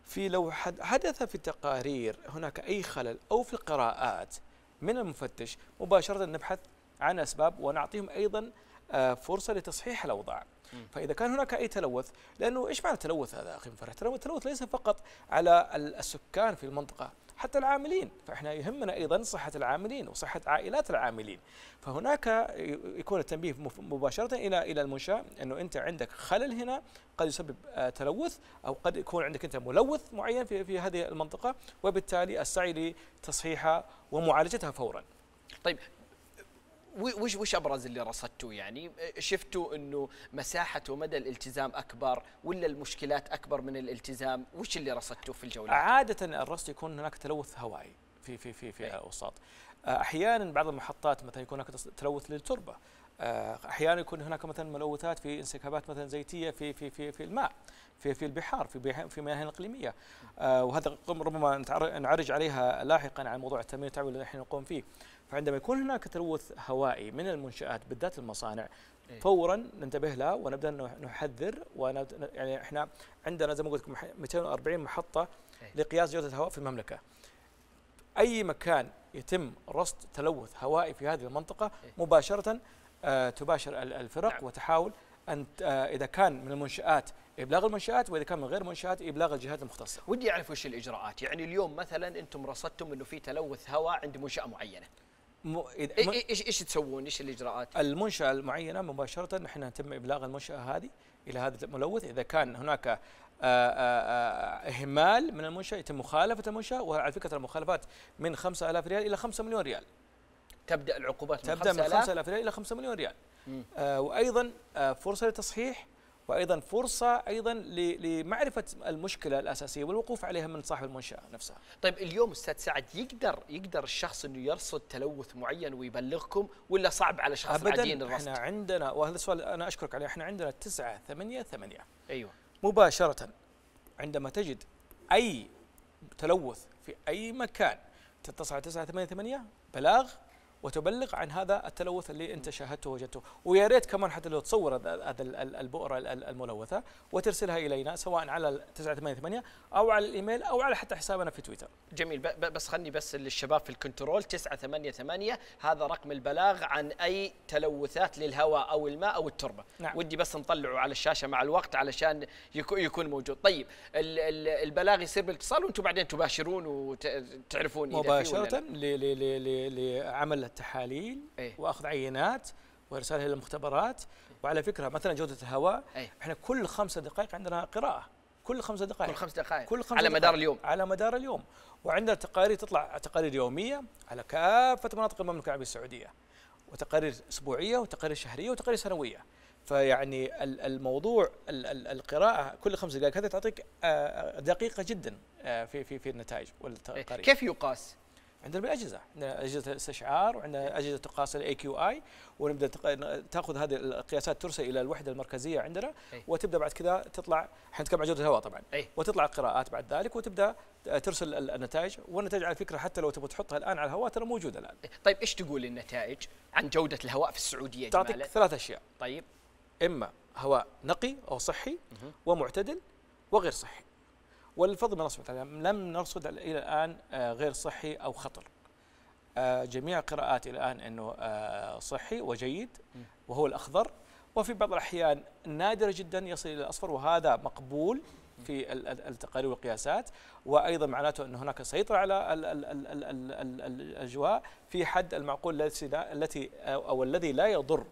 في لو حدث في التقارير هناك أي خلل أو في القراءات من المفتش مباشرة نبحث عن أسباب ونعطيهم أيضا فرصة لتصحيح الأوضاع. فإذا كان هناك أي تلوث لأنه إيش معنى التلوث هذا أخي مفرح؟ التلوث ليس فقط على السكان في المنطقة حتى العاملين. فإحنا يهمنا أيضا صحة العاملين وصحة عائلات العاملين. فهناك يكون التنبيه مباشرة إلى إلى المنشأة إنه أنت عندك خلل هنا قد يسبب تلوث أو قد يكون عندك أنت ملوث معين في في هذه المنطقة وبالتالي السعي لتصحيحها ومعالجتها فورا. طيب وش وش أبرز اللي رصدتوا يعني؟ شفتوا إنه مساحه ومدى الالتزام أكبر ولا المشكلات أكبر من الالتزام؟ وش اللي رصدتوه في الجولات؟ عادة الرصد يكون هناك تلوث هوائي في في في في الاوساط أحيانا بعض المحطات مثلا يكون هناك تلوث للتربة. أحيانا يكون هناك مثلا ملوثات في انسكابات مثلا زيتية في في في في الماء في في البحار في في مياه الاقليميه وهذا ربما نعرج عليها لاحقا عن موضوع التنميه والتعويل اللي إحنا نقوم فيه. فعندما يكون هناك تلوث هوائي من المنشآت بالذات المصانع إيه؟ فورا ننتبه لها ونبدأ نحذر يعني إحنا عندنا زي ما قلت لكم 240 محطة إيه؟ لقياس جودة الهواء في المملكة. أي مكان يتم رصد تلوث هوائي في هذه المنطقة إيه؟ مباشرة آه تباشر الفرق نعم. وتحاول أن آه إذا كان من المنشآت إبلاغ المنشآت وإذا كان من غير المنشات إبلاغ الجهات المختصة. ودي أعرف وش الإجراءات، يعني اليوم مثلا أنتم رصدتم إنه في تلوث هواء عند منشأة معينة. م... إيش إيش تسوون؟ إيش الإجراءات؟ المنشأة المعينة مباشرة نحن نتم إبلاغ المنشأة هذه إلى هذا الملوث إذا كان هناك آآ آآ إهمال من المنشأة يتم مخالفة المنشأة وعلى فكرة المخالفات من 5000 ريال إلى 5 مليون ريال. تبدأ العقوبات من تبدأ من 5000 ريال إلى 5 مليون ريال. آه وأيضا آه فرصة لتصحيح وأيضا فرصة أيضا لمعرفة المشكلة الأساسية والوقوف عليها من صاحب المنشأة نفسها. طيب اليوم أستاذ سعد يقدر يقدر الشخص إنه يرصد تلوث معين ويبلغكم ولا صعب على شخص عاديين الرصد؟ إحنا عندنا وهذا السؤال أنا أشكرك عليه إحنا عندنا 9 8 8 أيوه مباشرة عندما تجد أي تلوث في أي مكان تتصل على 9 8 8 بلاغ وتبلغ عن هذا التلوث اللي انت شاهدته وجدته ويا ريت كمان حتى لو تصور هذا البؤرة الملوثة وترسلها إلينا سواء على 988 أو على الإيميل أو على حتى حسابنا في تويتر. جميل. بس خلني بس للشباب في الكنترول 988 هذا رقم البلاغ عن أي تلوثات للهواء أو الماء أو التربة. نعم. ودي بس نطلعه على الشاشة مع الوقت علشان يكون موجود. طيب البلاغ يصير بالاتصال وأنتم بعدين تباشرون وتعرفون مباشرة لعمل التحاليل أيه؟ وأخذ عينات وارسالها إلى المختبرات. وعلى فكرة مثلا جودة الهواء أيه؟ إحنا كل خمسة دقائق عندنا قراءة. كل خمس دقائق. كل خمس دقائق. كل خمس على دقائق. مدار اليوم. على مدار اليوم. وعندنا تقارير تطلع تقارير يومية على كافة مناطق المملكة العربية السعودية. وتقارير أسبوعية وتقارير شهرية وتقارير سنوية. فيعني الموضوع القراءة كل خمس دقائق هذه تعطيك آه، دقيقة جدا آه، في في في النتائج والتقارير كيف يقاس؟ عندنا بالأجهزة. عندنا أجهزة استشعار وعندنا أجهزة تقاس ال AQI ونبدأ تأخذ هذه القياسات ترسل إلى الوحدة المركزية عندنا أي. وتبدأ بعد كذا تطلع حنتكلم عن جودة الهواء طبعا. أي. وتطلع القراءات بعد ذلك وتبدأ ترسل النتائج. والنتائج على فكرة حتى لو تبغى تحطها الآن على الهواء ترى موجودة الآن. طيب إيش تقول النتائج عن جودة الهواء في السعودية تعطيك ثلاث أشياء. طيب. إما هواء نقي أو صحي ومعتدل وغير صحي. والفضل من الله سبحانه وتعالى لم نرصد إلى الآن آه، غير صحي أو خطر. آه، جميع القراءات إلى الآن إنه آه، صحي وجيد وهو الأخضر. وفي بعض الأحيان نادرة جدا يصل إلى الأصفر وهذا مقبول في التقارير والقياسات. وأيضا معناته ان هناك سيطرة على الأجواء في حد المعقول التي أو الذي لا يضر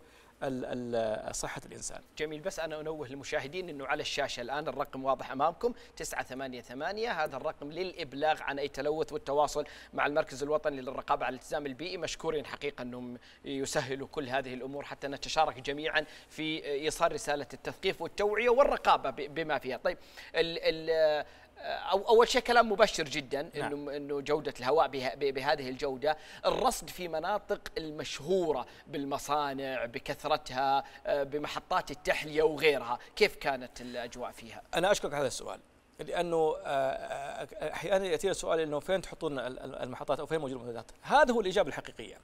صحة الإنسان. جميل بس أنا أنوه للمشاهدين أنه على الشاشة الآن الرقم واضح أمامكم 988 هذا الرقم للإبلاغ عن أي تلوث والتواصل مع المركز الوطني للرقابة على الالتزام البيئي. مشكورين حقيقة أنهم يسهلوا كل هذه الأمور حتى نتشارك جميعا في إيصال رسالة التثقيف والتوعية والرقابة بما فيها. طيب ال ال أو أول شيء كلام مبشر جدا نعم. إنه إنه جودة الهواء بهذه الجودة، الرصد في مناطق المشهورة بالمصانع بكثرتها آه، بمحطات التحلية وغيرها، كيف كانت الأجواء فيها؟ أنا أشكرك على السؤال. لأنه آه، آه، أحيانا ياتينا السؤال إنه فين تحطون المحطات أو فين موجود المنتجات؟ هذا هو الإجابة الحقيقية.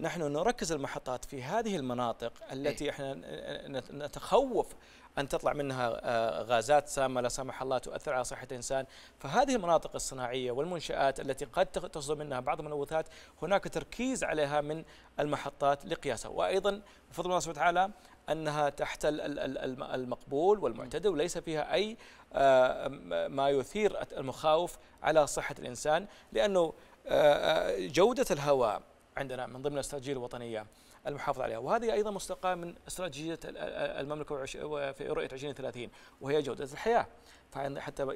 نحن نركز المحطات في هذه المناطق التي إيه؟ إحنا نتخوف أن تطلع منها آه، غازات سامة لا سمح الله تؤثر على صحة الإنسان. فهذه المناطق الصناعية والمنشآت التي قد تصدر منها بعض الملوثات هناك تركيز عليها من المحطات لقياسها. وأيضا بفضل الله سبحانه وتعالى أنها تحت المقبول والمعتدل وليس فيها أي آه، ما يثير المخاوف على صحة الإنسان لأنه آه، جودة الهواء عندنا من ضمن الاستراتيجية الوطنية المحافظة عليها. وهذه أيضا مستقاة من استراتيجية المملكة في رؤية 2030 وهي جودة الحياة. فحتى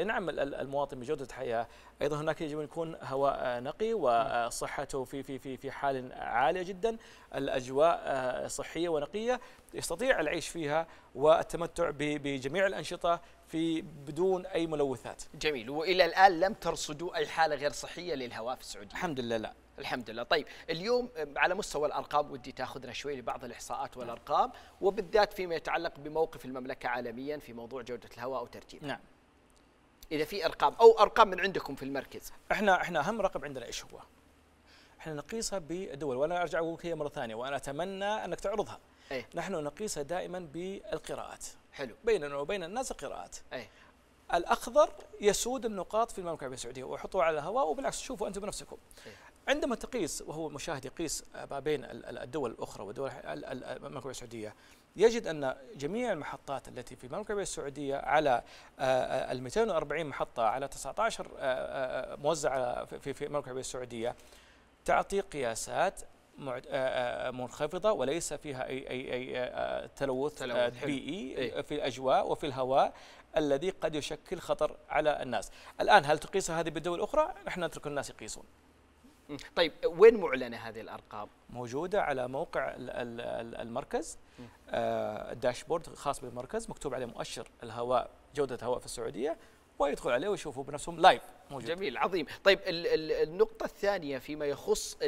ينعم المواطن بجودة الحياة. أيضا هناك يجب أن يكون هواء نقي وصحته في في في في حال عالية جدا. الأجواء صحية ونقية يستطيع العيش فيها والتمتع بجميع الأنشطة في بدون أي ملوثات. جميل. وإلى الآن لم ترصدوا أي حالة غير صحية للهواء في السعودية؟ الحمد لله لا. الحمد لله. طيب اليوم على مستوى الأرقام ودي تاخذنا شوي لبعض الإحصاءات والأرقام وبالذات فيما يتعلق بموقف المملكة عالميا في موضوع جودة الهواء وترتيبها نعم. إذا في أرقام أو أرقام من عندكم في المركز. إحنا إحنا أهم رقم عندنا إيش هو؟ إحنا نقيسها بالدول وأنا أرجع أقول هي مرة ثانية وأنا أتمنى أنك تعرضها. أيه؟ نحن نقيسها دائما بالقراءات. حلو. بيننا وبين الناس القراءات. أيه؟ الأخضر يسود النقاط في المملكة العربية السعودية وحطوها على الهواء وبالعكس شوفوا أنتم بنفسكم. أيه؟ عندما تقيس وهو مشاهد يقيس ما بين الدول الأخرى والدول المملكة العربية السعودية يجد أن جميع المحطات التي في المملكة العربية السعودية على ال 240 محطة على 19 موزعة في المملكة العربية السعودية تعطي قياسات منخفضة وليس فيها اي اي أي تلوث, بيئي إيه؟ في الأجواء وفي الهواء الذي قد يشكل خطر على الناس. الآن هل تقيس هذه بالدول الأخرى؟ نحن نترك الناس يقيسون. طيب وين معلنة هذه الأرقام؟ موجودة على موقع المركز آه الداشبورد الخاص بالمركز مكتوب عليه مؤشر الهواء جودة الهواء في السعودية ويدخل عليه ويشوفوا بنفسهم لايف موجود. جميل عظيم طيب النقطة الثانية فيما يخص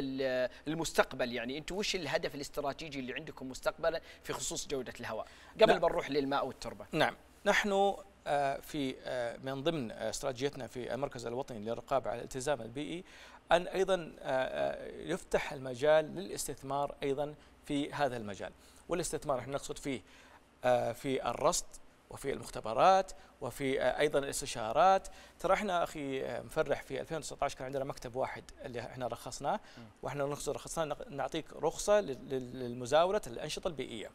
المستقبل يعني أنتم وش الهدف الاستراتيجي اللي عندكم مستقبلا في خصوص جودة الهواء قبل نعم. ما نروح للماء والتربة نعم نحن آه، في آه، من ضمن استراتيجيتنا في المركز الوطني للرقابة على الالتزام البيئي أن أيضا آه، آه، يفتح المجال للاستثمار أيضا في هذا المجال. والاستثمار إحنا نقصد فيه آه، في الرصد وفي المختبرات وفي أيضا الاستشارات. ترى إحنا أخي مفرح في 2019 كان عندنا مكتب واحد اللي إحنا رخصناه. وإحنا رخصناه نعطيك رخصة للمزاولة الأنشطة البيئية.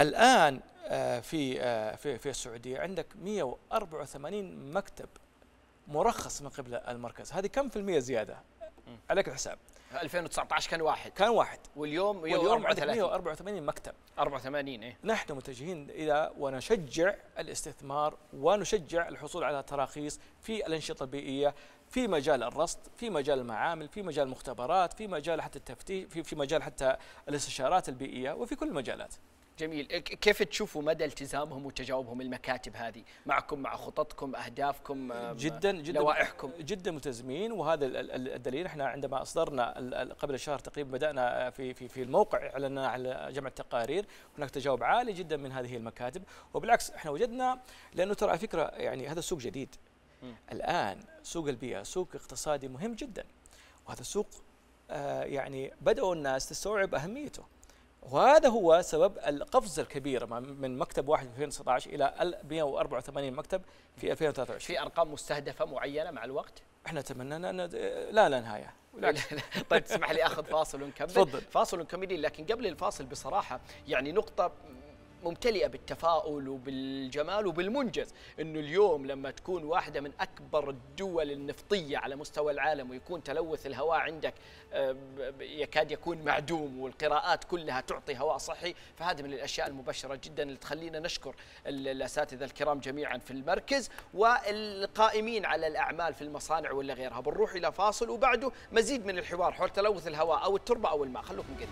الآن في في في السعودية عندك 184 مكتب مرخص من قبل المركز. هذه كم في المية زيادة؟ عليك الحساب. 2019 كان واحد. كان واحد. واليوم واليوم عندك 184 مكتب. 84 إيه. نحن متجهين إلى ونشجع الاستثمار ونشجع الحصول على تراخيص في الأنشطة البيئية في مجال الرصد، في مجال المعامل، في مجال المختبرات، في مجال حتى التفتيش، في في مجال حتى الاستشارات البيئية وفي كل المجالات. جميل. كيف تشوفوا مدى التزامهم وتجاوبهم المكاتب هذه؟ معكم مع خططكم أهدافكم جدا جدا لوائحكم؟ جدا ملتزمين وهذا الدليل. إحنا عندما أصدرنا قبل شهر تقريبا بدأنا في في في الموقع اعلنا على جمع التقارير. هناك تجاوب عالي جدا من هذه المكاتب. وبالعكس إحنا وجدنا لأنه ترى فكرة يعني هذا سوق جديد. م. الآن سوق البيئه سوق اقتصادي مهم جدا. وهذا السوق آه يعني بدأوا الناس تستوعب أهميته. وهذا هو سبب القفزة الكبيرة من مكتب واحد في 2019 إلى 184 مكتب في 2023 في أرقام مستهدفة معينة مع الوقت؟ إحنا تمنينا أن لا لا نهاية. طيب تسمح لي آخذ فاصل ونكمل. تفضل. فاصل ونكمل لكن قبل الفاصل بصراحة يعني نقطة ممتلئة بالتفاؤل وبالجمال وبالمنجز. إنه اليوم لما تكون واحدة من أكبر الدول النفطية على مستوى العالم ويكون تلوث الهواء عندك آه، يكاد يكون معدوم والقراءات كلها تعطي هواء صحي فهذه من الأشياء المبشرة جدا اللي تخلينا نشكر الأساتذة الكرام جميعا في المركز والقائمين على الأعمال في المصانع ولا غيرها. بنروح إلى فاصل وبعده مزيد من الحوار حول تلوث الهواء أو التربة أو الماء. خلوكم قريب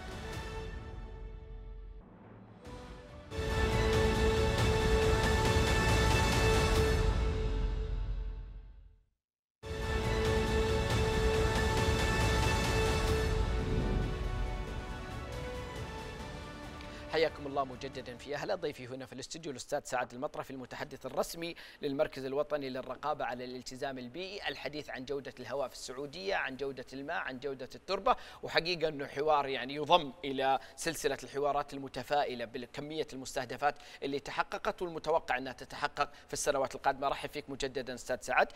الله مجددا في أهلا ضيفي هنا في الاستوديو الأستاذ سعد المطرفي المتحدث الرسمي للمركز الوطني للرقابة على الالتزام البيئي الحديث عن جودة الهواء في السعودية عن جودة الماء عن جودة التربة. وحقيقة أنه حوار يعني يضم إلى سلسلة الحوارات المتفائلة بكميه المستهدفات اللي تحققت والمتوقع أنها تتحقق في السنوات القادمة. رحب فيك مجددا أستاذ سعد.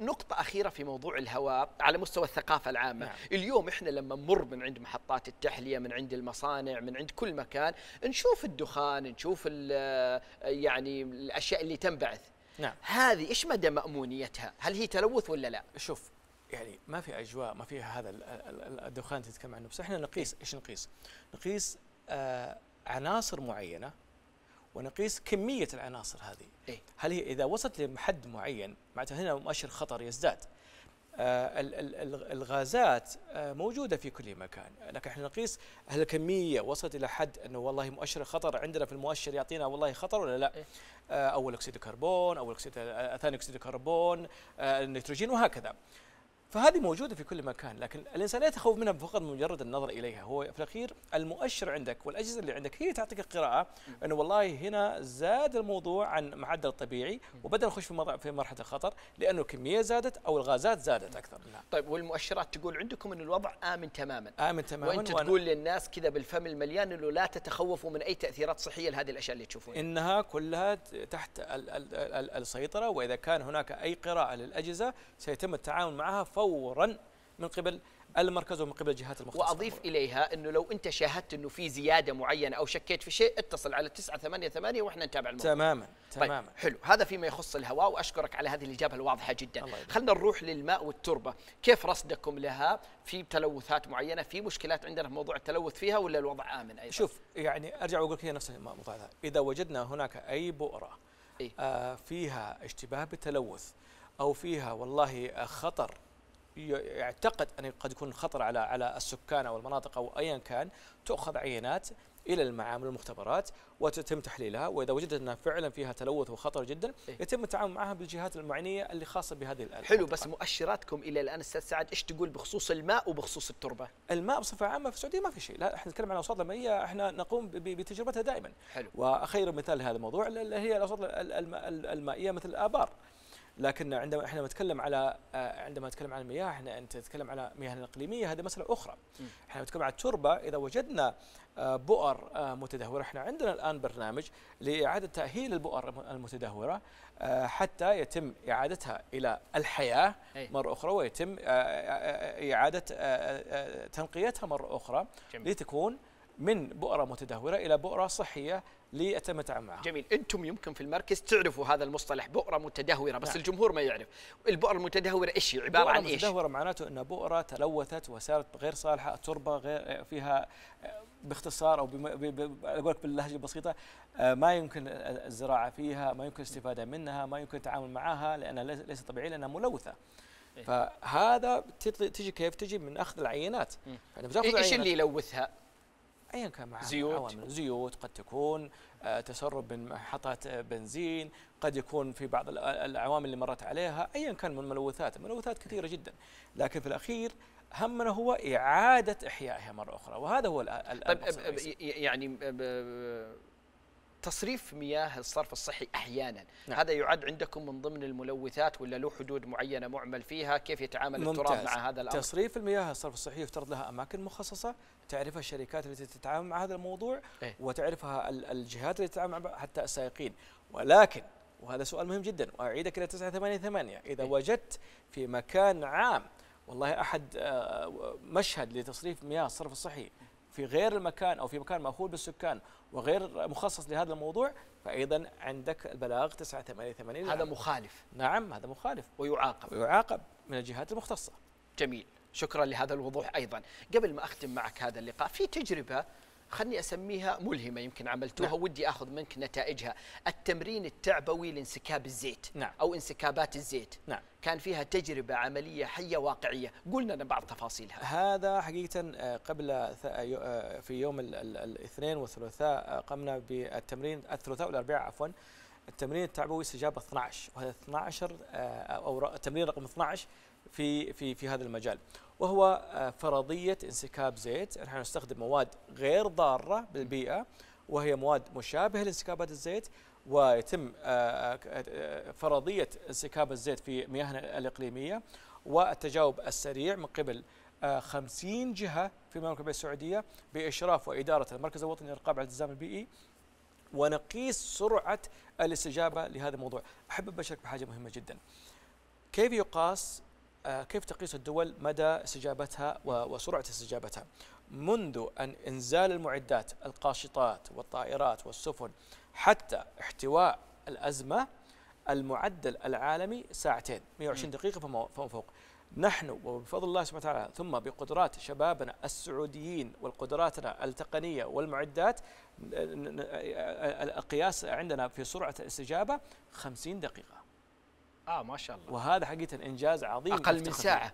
نقطة أخيرة في موضوع الهواء على مستوى الثقافة العامة. نعم. اليوم إحنا لما نمر من عند محطات التحلية من عند المصانع من عند كل مكان نشوف الدخان نشوف يعني الأشياء اللي تنبعث. نعم. هذه إيش مدى مأمونيتها؟ هل هي تلوث ولا لا؟ شوف يعني ما في أجواء ما فيها هذا الدخان تتكلم عنه. بس إحنا نقيس إيش نقيس؟ نقيس آه عناصر معينة ونقيس كمية العناصر هذه. إيه؟ هل هي إذا وصلت لحد معين معناته هنا مؤشر خطر يزداد. الغازات آه، موجودة في كل مكان. لكن إحنا نقيس هل الكمية وصلت إلى حد أنه والله مؤشر خطر عندنا في المؤشر يعطينا والله خطر ولا لا؟ إيه. آه، أول أكسيد الكربون أول أكسيد ثاني أكسيد الكربون النيتروجين وهكذا. فهذه موجودة في كل مكان لكن الإنسان لا يتخوف منها فقط مجرد النظر إليها. هو في الأخير المؤشر عندك والأجهزة اللي عندك هي تعطيك القراءة أنه والله هنا زاد الموضوع عن معدل الطبيعي وبدأ نخش في في مرحلة الخطر لأنه الكمية زادت أو الغازات زادت أكثر. نعم. طيب والمؤشرات تقول عندكم أن الوضع آمن تماما. آمن تماما وأنت تقول للناس كذا بالفم المليان أنه لا تتخوفوا من أي تأثيرات صحية لهذه الأشياء اللي تشوفونها. إنها كلها تحت السيطرة وإذا كان هناك أي قراءة للأجهزة سيتم التعامل معها فورا من قبل المركز ومن قبل الجهات المختصه وأضيف إليها إنه لو أنت شاهدت إنه في زيادة معينة أو شكيت في شيء اتصل على 988 وإحنا نتابع الموضوع. تماما تماما. طيب حلو. هذا فيما يخص الهواء وأشكرك على هذه الإجابة الواضحة جدا. خلينا نروح للماء والتربة. كيف رصدكم لها؟ في تلوثات معينة في مشكلات عندنا في موضوع التلوث فيها ولا الوضع آمن أيضا؟ شوف يعني أرجع وأقول لك هي نفس الموضوع هذا. إذا وجدنا هناك أي بؤرة إيه؟ آه فيها اشتباه بالتلوث أو فيها والله خطر يعتقد أن قد يكون خطر على على السكان أو المناطق أو أيا كان تؤخذ عينات إلى المعامل والمختبرات وتتم تحليلها وإذا وجدت انها فعلا فيها تلوث وخطر جدا إيه؟ يتم التعامل معها بالجهات المعنية اللي خاصة بهذه الآلة حلو بس مؤشراتكم إلى الآن أستاذ سعد إيش تقول بخصوص الماء وبخصوص التربة؟ الماء بصفة عامة في السعودية ما في شيء لا إحنا نتكلم عن الأوساط المائية إحنا نقوم بتجربتها دائما حلو وأخير مثال لهذا الموضوع هي الأوساط المائيه مثل الآبار لكن عندما إحنا نتكلم على آه، عندما نتكلم عن المياه إحنا انت تتكلم على المياه الاقليميه هذه مسألة أخرى. إحنا نتكلم على التربه إذا وجدنا آه، بؤر آه، متدهورة إحنا عندنا الآن برنامج لإعادة تأهيل البؤر المتدهورة حتى يتم إعادتها إلى الحياة مرة أخرى ويتم إعادة تنقيتها مرة أخرى جميل. لتكون من بؤرة متدهورة إلى بؤرة صحية التعامل معها. جميل. أنتم يمكن في المركز تعرفوا هذا المصطلح بؤرة متدهورة بس نعم. الجمهور ما يعرف. البؤرة المتدهورة إيش هي؟ عبارة عن إيش؟ متدهورة معناته إن بؤرة تلوثت وصارت غير صالحة التربه غير فيها باختصار أو أقول لك باللهجة البسيطه آه، ما يمكن الزراعة فيها ما يمكن الاستفادة منها ما يمكن التعامل معها لأنها ليس- طبيعية لأنها ملوثة. إيه. فهذا تجي كيف؟ تجي من أخذ العينات. إيش اللي يلوثها؟ ايا كان معها زيوت؟ عوامل زيوت قد تكون آه، تسرب من محطات بنزين قد يكون في بعض ال- العوامل اللي مرت عليها ايا كان من الملوثات الملوثات كثيرة جدا لكن في الأخير همنا هو إعادة إحيائها مرة أخرى وهذا هو طيب يعني تصريف مياه الصرف الصحي أحيانا نعم. هذا يعد عندكم من ضمن الملوثات ولا له حدود معينة معمل فيها كيف يتعامل التراب. مع هذا الأمر تصريف المياه الصرف الصحي يفترض لها أماكن مخصصة تعرفها الشركات التي تتعامل مع هذا الموضوع إيه. وتعرفها ال- الجهات التي تتعامل مع حتى السائقين ولكن وهذا سؤال مهم جدا وأعيدك إلى 988 إذا إيه. وجدت في مكان عام والله أحد آه، مشهد لتصريف مياه الصرف الصحي في غير المكان أو في مكان مأهول بالسكان وغير مخصص لهذا الموضوع فايضا عندك البلاغ 988 هذا مخالف. نعم هذا مخالف. ويعاقب. ويعاقب من الجهات المختصة. جميل. شكرا لهذا الوضوح أيضا. قبل ما أختم معك هذا اللقاء في تجربة خلني أسميها ملهمة يمكن عملتوها نعم. ودي أخذ منك نتائجها. التمرين التعبوي لانسكاب الزيت نعم. أو انسكابات الزيت. نعم. كان فيها تجربة عملية حية واقعية. قلنا لنا بعض تفاصيلها. هذا حقيقة آه، قبل يو- آه، في يوم ال- ال- الاثنين والثلاثاء آه، قمنا بالتمرين الثلاثاء والاربعاء عفوا التمرين التعبوي استجابة 12 وهذا 12 آه، أو التمرين رقم 12 في في في هذا المجال. وهو آه، فرضية انسكاب زيت. نحن نستخدم مواد غير ضارة بالبيئة وهي مواد مشابهة لانسكابات الزيت ويتم آه، آه، فرضية انسكاب الزيت في مياهنا الإقليمية. والتجاوب السريع من قبل آه، 50 جهة في المملكة العربية السعودية بإشراف وإدارة المركز الوطني للرقابة على الالتزام البيئي ونقيس سرعة الاستجابة لهذا الموضوع. أحب أبشرك بحاجة مهمة جدا. كيف يقاس كيف تقيس الدول مدى استجابتها وسرعة استجابتها؟ منذ أن إنزال المعدات القاشطات والطائرات والسفن حتى احتواء الأزمة المعدل العالمي ساعتين 120 دقيقة فما فوق. نحن وبفضل الله سبحانه وتعالى ثم بقدرات شبابنا السعوديين والقدراتنا التقنية والمعدات القياس عندنا في سرعة الاستجابة 50 دقيقة. آه ما شاء الله. وهذا حقيقة إنجاز عظيم أقل من. ساعة.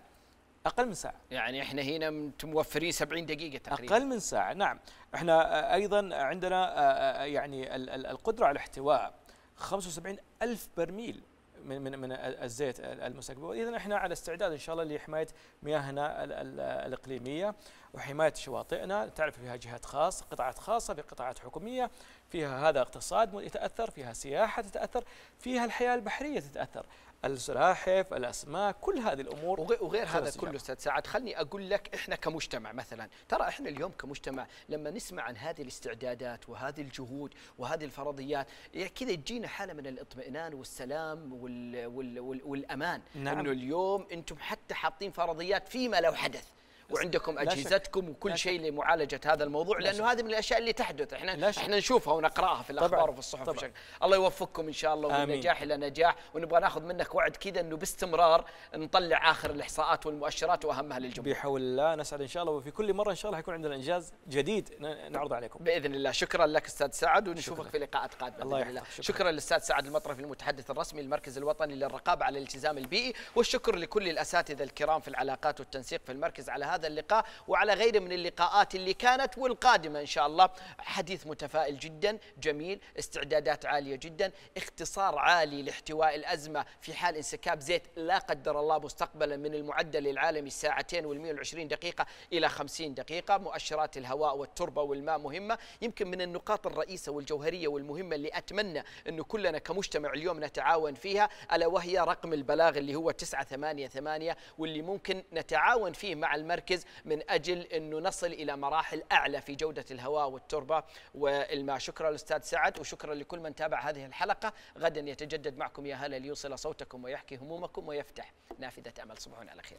أقل من ساعة. يعني إحنا هنا موفرين 70 دقيقة تقريبا. أقل من ساعة نعم. إحنا آه، أيضا عندنا آه، آه، يعني ال- ال- القدرة على احتواء 75 ألف برميل. من من من الزيت المسكب اذا إحنا على استعداد إن شاء الله لحماية مياهنا ال- ال- الإقليمية وحماية شواطئنا. تعرف فيها جهات خاصة قطاعات خاصة في قطاعات حكومية فيها هذا اقتصاد يتاثر فيها سياحة تتأثر فيها الحياة البحرية تتأثر. السلاحف الأسماك كل هذه الأمور وغير, هذا. كله أستاذ سعد خلني أقول لك إحنا كمجتمع مثلا ترى إحنا اليوم كمجتمع لما نسمع عن هذه الاستعدادات وهذه الجهود وهذه الفرضيات يعني كذا تجينا حالة من الاطمئنان والسلام وال وال وال والأمان نعم. إنه اليوم أنتم حتى حاطين فرضيات فيما لو حدث وعندكم. أجهزتكم وكل. شيء لمعالجة هذا الموضوع لا لأنه. هذه من الأشياء اللي تحدث إحنا. إحنا نشوفها ونقرأها في الأخبار طبعاً. وفي الصحف طبعاً. بشكل الله يوفقكم إن شاء الله ومن آمين. نجاح إلى نجاح ونبغى ناخذ منك وعد كذا إنه باستمرار نطلع آخر الإحصاءات والمؤشرات وأهمها للجمهور بحول الله نسعد إن شاء الله وفي كل مرة إن شاء الله حيكون عندنا إنجاز جديد ن- نعرضه عليكم بإذن الله شكرا لك أستاذ سعد ونشوفك. في لقاءات قادمة الله. يحفظك. شكراً. شكرا للأستاذ سعد المطرفي المتحدث الرسمي للمركز الوطني للرقابة على الالتزام البيئي والشكر لكل الأساتذة الكرام في العلاقات والتنسيق في المركز على هذا اللقاء وعلى غيره من اللقاءات اللي كانت والقادمة إن شاء الله. حديث متفائل جدا جميل استعدادات عالية جدا اختصار عالي لاحتواء الأزمة في حال انسكاب زيت لا قدر الله مستقبلا من المعدل العالمي الساعتين وال120 دقيقة إلى 50 دقيقة. مؤشرات الهواء والتربة والماء مهمة. يمكن من النقاط الرئيسة والجوهرية والمهمة اللي أتمنى أنه كلنا كمجتمع اليوم نتعاون فيها ألا وهي رقم البلاغ اللي هو 988 واللي ممكن نتعاون فيه مع المركز من أجل أنه نصل إلى مراحل أعلى في جودة الهواء والتربة والماء. شكرا للاستاذ سعد وشكرا لكل من تابع هذه الحلقة. غدا يتجدد معكم يا هلا ليوصل صوتكم ويحكي همومكم ويفتح نافذة أمل. صبحون على خير.